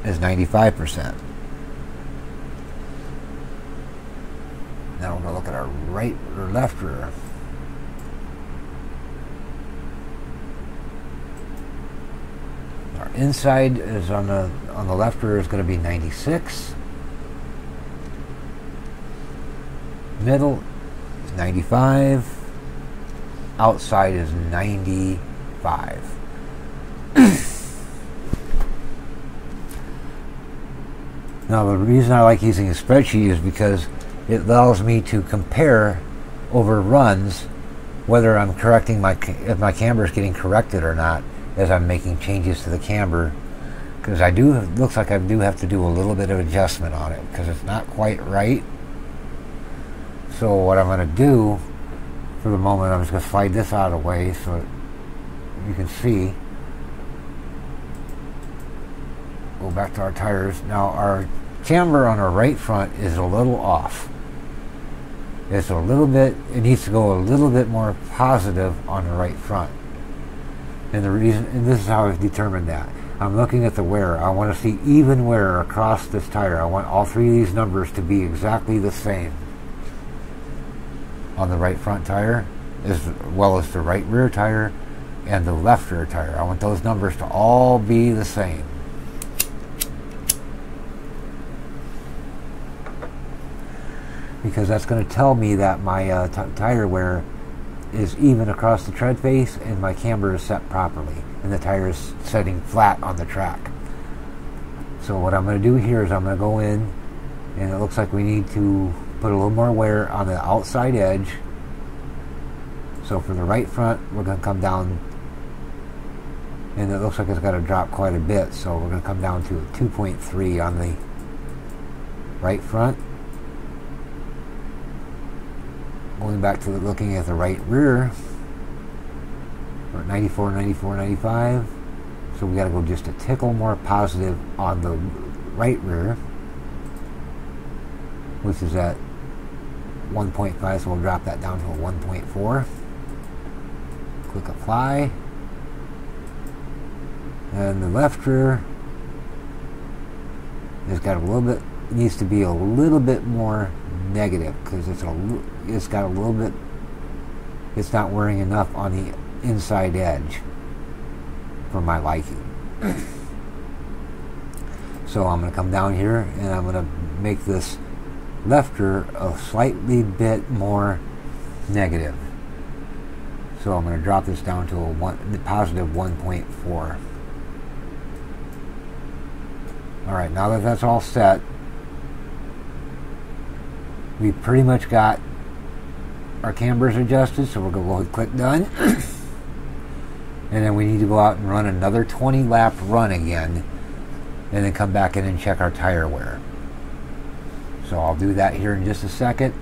is 95%. Now we're going to look at our right or left rear. Inside is on the on the left rear is going to be 96 middle is 95 outside is 95 *coughs* now the reason I like using a spreadsheet is because it allows me to compare over runs whether I'm correcting my if my camber is getting corrected or not as I'm making changes to the camber because I do looks like I do have to do a little bit of adjustment on it because it's not quite right. So what I'm going to do for the moment I'm just going to slide this out of the way so you can see. Go back to our tires. Now our camber on our right front is a little off. It's a little bit it needs to go a little bit more positive on the right front and the reason, and this is how I've determined that. I'm looking at the wear. I want to see even wear across this tire. I want all three of these numbers to be exactly the same on the right front tire, as well as the right rear tire and the left rear tire. I want those numbers to all be the same. Because that's going to tell me that my uh, tire wear is even across the tread face and my camber is set properly and the tire is setting flat on the track. So what I'm going to do here is I'm going to go in and it looks like we need to put a little more wear on the outside edge. So for the right front we're going to come down and it looks like it's got to drop quite a bit so we're going to come down to 2.3 on the right front going back to looking at the right rear, we're at 94, 94, 95. So we got to go just a tickle more positive on the right rear, which is at 1.5. So we'll drop that down to a 1.4. Click apply. And the left rear has got a little bit, needs to be a little bit more negative because it's a it's got a little bit it's not wearing enough on the inside edge for my liking. *coughs* so I'm going to come down here and I'm going to make this lefter a slightly bit more negative. So I'm going to drop this down to a one, positive 1.4. Alright, now that that's all set, we pretty much got our camber's adjusted, so we're going to click done. *clears throat* and then we need to go out and run another 20 lap run again, and then come back in and check our tire wear. So I'll do that here in just a second.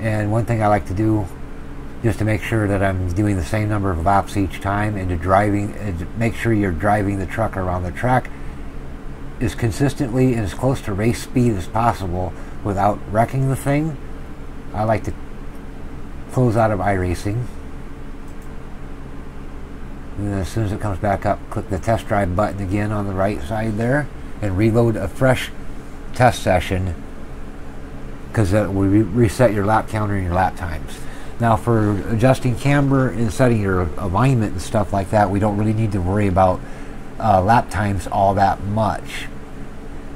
And one thing I like to do, just to make sure that I'm doing the same number of laps each time, and to driving, and to make sure you're driving the truck around the track as consistently and as close to race speed as possible without wrecking the thing. I like to close out of iRacing. And as soon as it comes back up, click the test drive button again on the right side there and reload a fresh test session because that will re reset your lap counter and your lap times. Now for adjusting camber and setting your alignment and stuff like that, we don't really need to worry about uh, lap times all that much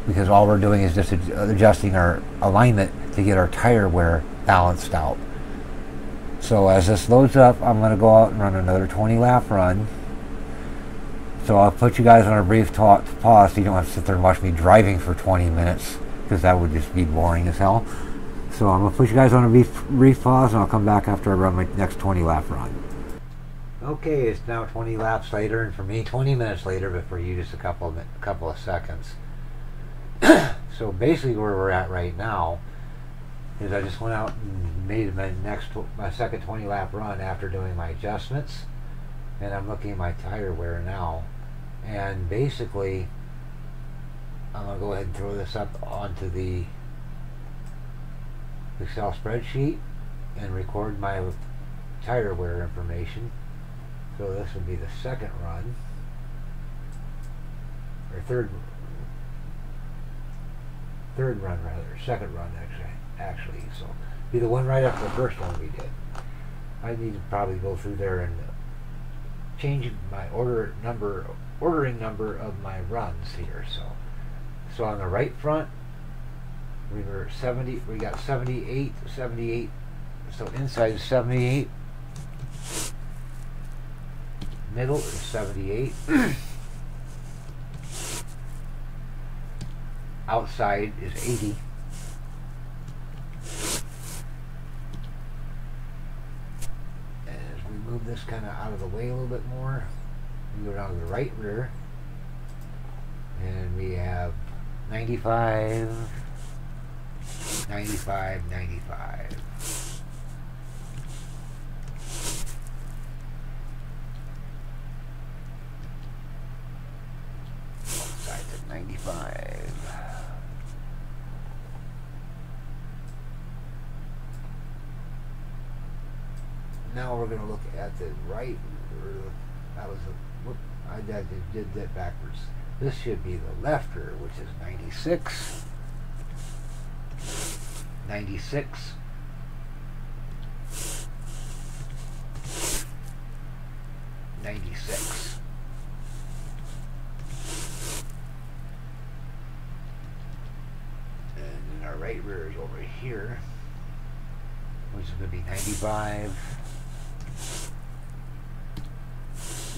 because all we're doing is just adjusting our alignment to get our tire wear balanced out. So as this loads up, I'm going to go out and run another 20 lap run. So I'll put you guys on a brief talk, pause so you don't have to sit there and watch me driving for 20 minutes because that would just be boring as hell. So I'm going to put you guys on a brief, brief pause and I'll come back after I run my next 20 lap run. Okay, it's now 20 laps later, and for me, 20 minutes later, but for you, just a couple of, a couple of seconds. *coughs* so basically, where we're at right now is I just went out and made my next, my second 20 lap run after doing my adjustments, and I'm looking at my tire wear now, and basically, I'm gonna go ahead and throw this up onto the Excel spreadsheet and record my tire wear information. So this would be the second run, or third, third run rather, second run actually. Actually, so be the one right after the first one we did. I need to probably go through there and change my order number, ordering number of my runs here. So, so on the right front, we were 70. We got 78, 78. So inside is 78 middle is 78. *clears throat* Outside is 80. And as we move this kind of out of the way a little bit more, we go down to the right rear. And we have 95, 95, 95. Now we're going to look at the right, or that was a, whoop, I did, that backwards. This should be the left rear, which is 96, 96, Ninety-six. And then our right rear is over here, which is going to be 95.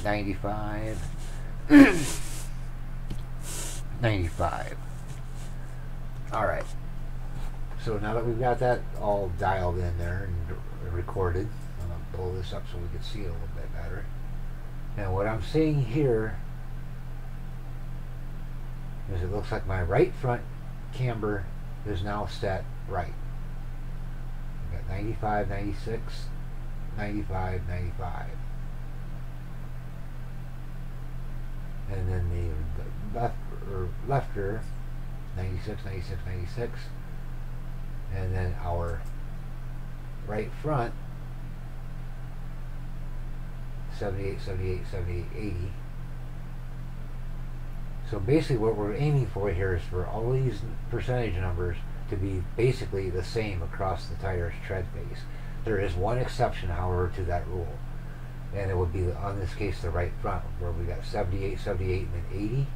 95 *clears throat* 95 all right. So now that we've got that all dialed in there and recorded I'm going to pull this up so we can see it a little bit better. And what I'm seeing here is it looks like my right front camber is now set right. I've got 95 96 95 95 and then the left or left rear 96 96 96 and then our right front 78 78 78 80 so basically what we're aiming for here is for all these percentage numbers to be basically the same across the tire's tread face. There is one exception however to that rule and it would be on this case the right front where we got 78 78 and then 80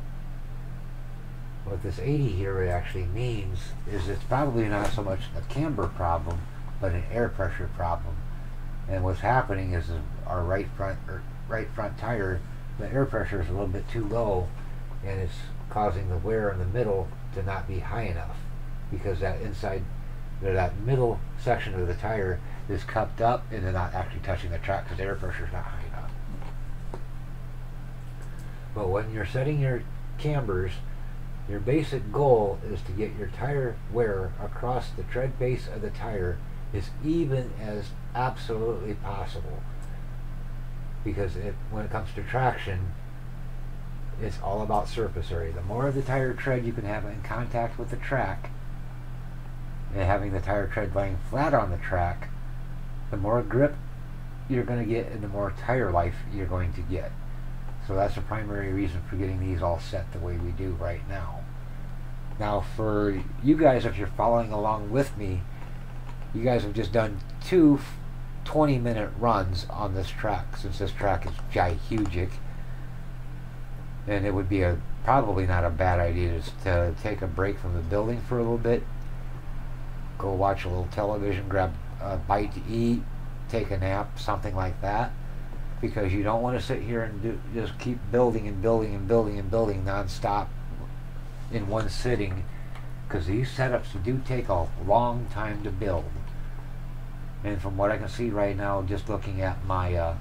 what this 80 here actually means is it's probably not so much a camber problem but an air pressure problem. And what's happening is our right front right front tire the air pressure is a little bit too low and it's causing the wear in the middle to not be high enough because that inside that middle section of the tire is cupped up and they're not actually touching the track because air pressure is not high enough. But when you're setting your cambers, your basic goal is to get your tire wear across the tread face of the tire as even as absolutely possible. Because it, when it comes to traction, it's all about surface area. The more of the tire tread you can have in contact with the track, and having the tire tread laying flat on the track, the more grip you're going to get and the more tire life you're going to get. So that's the primary reason for getting these all set the way we do right now. Now for you guys, if you're following along with me, you guys have just done two 20 minute runs on this track since this track is gigantic and it would be a probably not a bad idea to, to take a break from the building for a little bit go watch a little television grab a bite to eat take a nap something like that. Because you don't want to sit here and do, just keep building and building and building and building nonstop in one sitting. Because these setups do take a long time to build. And from what I can see right now just looking at my uh,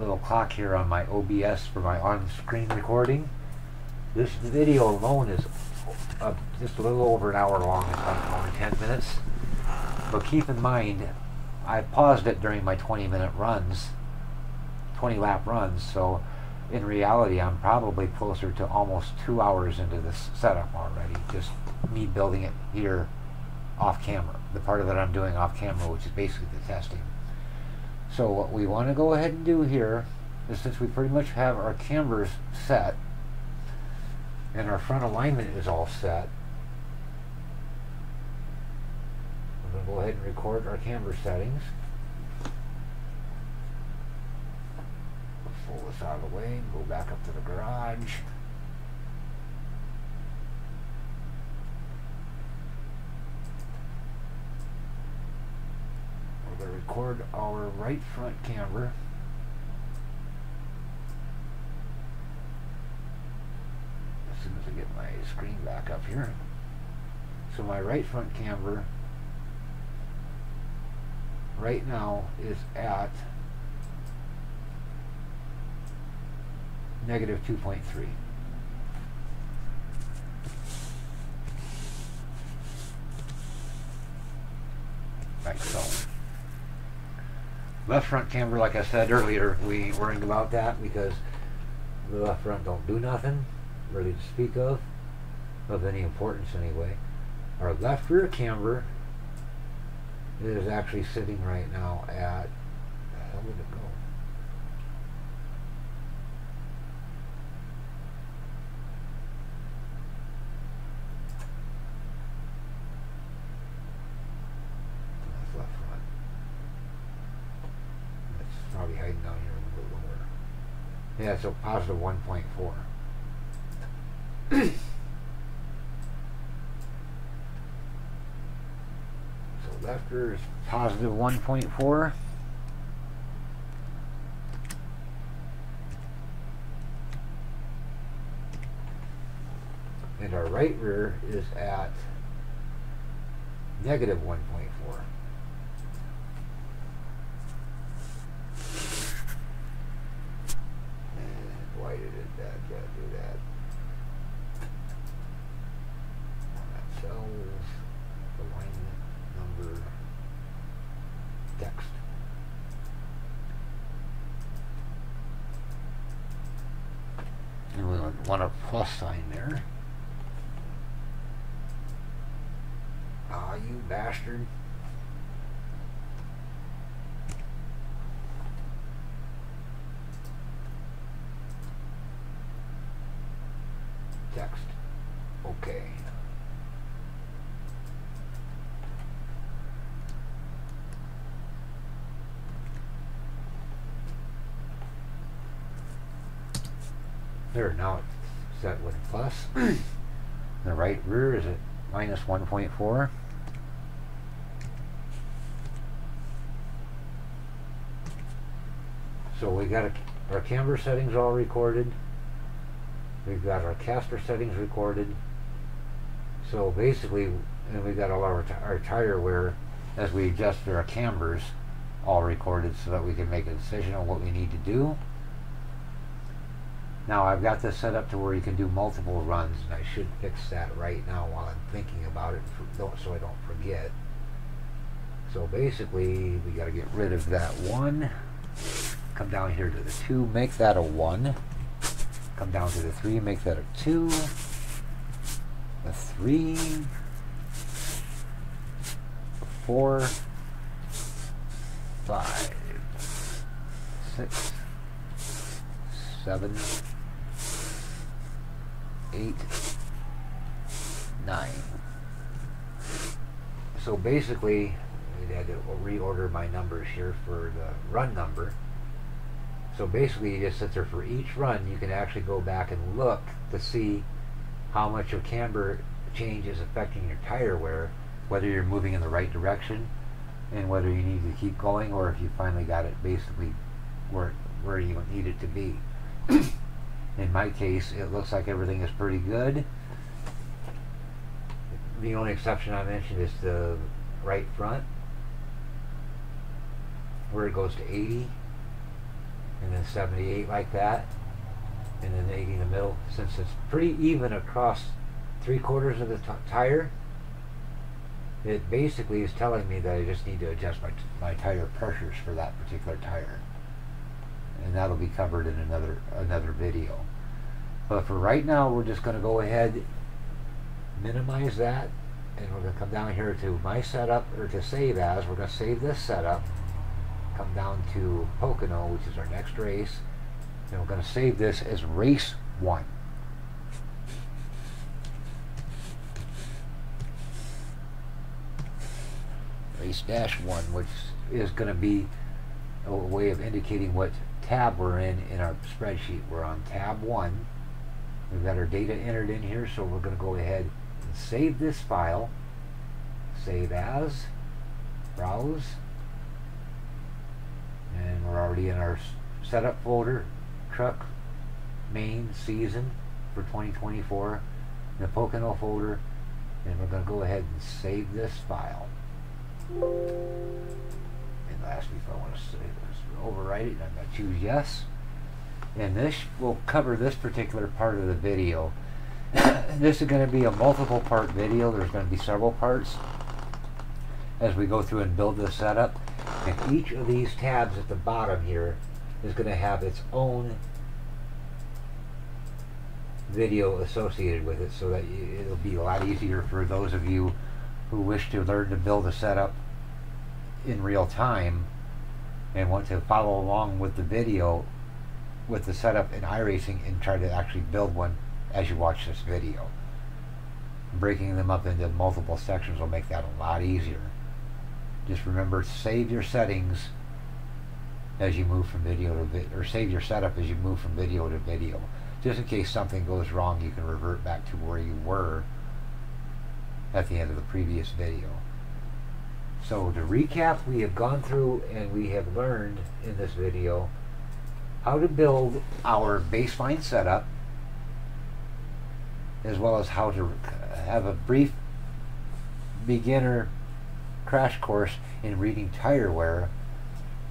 little clock here on my OBS for my on-screen recording this video alone is uh, just a little over an hour long only 10 minutes but keep in mind I paused it during my 20 minute runs 20 lap runs so in reality I'm probably closer to almost two hours into this setup already just me building it here off camera the part of it I'm doing off camera which is basically the testing. So what we want to go ahead and do here is since we pretty much have our cambers set and our front alignment is all set I'm going to go ahead and record our camber settings. Pull this out of the way and go back up to the garage. We're going to record our right front camber as soon as I get my screen back up here. So my right front camber right now is at negative 2.3. Like so. Left front camber, like I said earlier, we worrying about that because the left front don't do nothing really to speak of, of any importance anyway. Our left rear camber is actually sitting right now at, how would it go? Probably hiding down here a little lower. Yeah, so positive 1.4. *clears throat* rear is positive 1.4. And our right rear is at negative 1.4. And why did it that, that do that? That cells, alignment, number, text. And we want a plus sign there. Ah, you bastard. Text. Okay. There, now it's set with plus. *clears throat* the right rear is at minus 1.4. So we got a, our camber settings all recorded. We've got our caster settings recorded. So basically, and we've got all our, our tire wear as we adjust our cambers all recorded so that we can make a decision on what we need to do. Now I've got this set up to where you can do multiple runs and I should fix that right now while I'm thinking about it so I don't forget. So basically we got to get rid of that one. Come down here to the two, make that a one. Come down to the three, make that a two. A three. A four. Five. Six. Seven eight, nine. So basically, I had to reorder my numbers here for the run number. So basically, you just sit there for each run. You can actually go back and look to see how much your camber change is affecting your tire wear, whether you're moving in the right direction, and whether you need to keep going, or if you finally got it basically where where you need it to be. *clears throat* In my case, it looks like everything is pretty good. The only exception I mentioned is the right front, where it goes to 80, and then 78 like that, and then 80 in the middle. Since it's pretty even across three quarters of the tire, it basically is telling me that I just need to adjust my, my tire pressures for that particular tire and that'll be covered in another another video. But for right now, we're just going to go ahead, minimize that, and we're going to come down here to my setup, or to save as. We're going to save this setup, come down to Pocono, which is our next race, and we're going to save this as race 1. Race dash 1, which is going to be a way of indicating what tab we're in in our spreadsheet. We're on tab 1. We've got our data entered in here, so we're going to go ahead and save this file. Save as, browse, and we're already in our setup folder, truck, main, season for 2024, in the Pocono folder, and we're going to go ahead and save this file. And lastly, if I want to save this, overwrite it, I'm going to choose yes. And this will cover this particular part of the video. *coughs* this is going to be a multiple part video. There's going to be several parts as we go through and build this setup. And each of these tabs at the bottom here is going to have its own video associated with it so that it'll be a lot easier for those of you who wish to learn to build a setup in real time and want to follow along with the video with the setup in iRacing and try to actually build one as you watch this video. Breaking them up into multiple sections will make that a lot easier. Just remember, save your settings as you move from video to video, or save your setup as you move from video to video. Just in case something goes wrong, you can revert back to where you were at the end of the previous video. So to recap, we have gone through and we have learned in this video how to build our baseline setup as well as how to have a brief beginner crash course in reading tire wear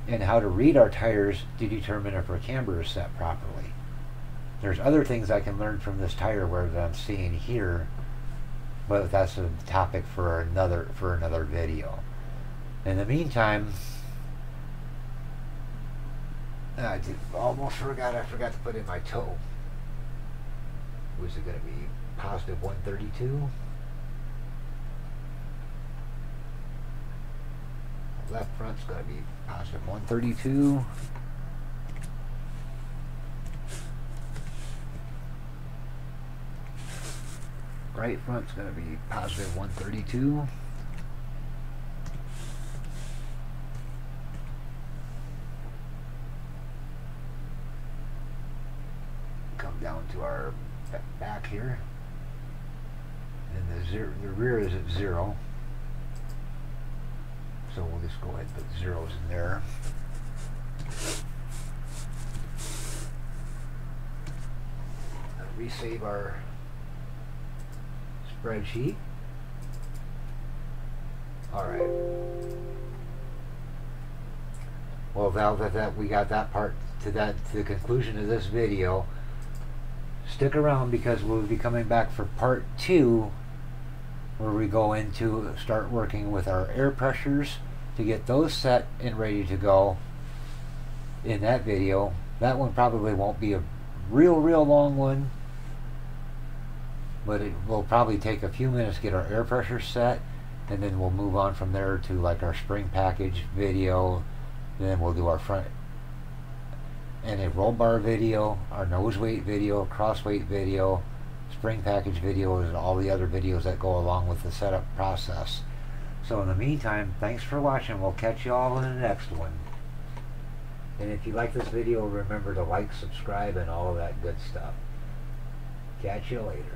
and how to read our tires to determine if our camber is set properly. There's other things I can learn from this tire wear that I'm seeing here, but that's a topic for another for another video. In the meantime, I did, almost forgot, I forgot to put in my toe. Was it going to be positive 132? Left front's going to be positive 132. Right front's going to be positive 132. Down to our back here. And the, zero, the rear is at zero. So we'll just go ahead and put zeros in there. resave our spreadsheet. All right. Well, now that, that we got that part to that to the conclusion of this video, stick around because we'll be coming back for part two, where we go into start working with our air pressures to get those set and ready to go. In that video, that one probably won't be a real, real long one, but it will probably take a few minutes to get our air pressure set, and then we'll move on from there to like our spring package video. Then we'll do our front and a roll bar video, our nose weight video, cross weight video, spring package videos, and all the other videos that go along with the setup process. So in the meantime, thanks for watching. We'll catch you all in the next one. And if you like this video, remember to like, subscribe, and all of that good stuff. Catch you later.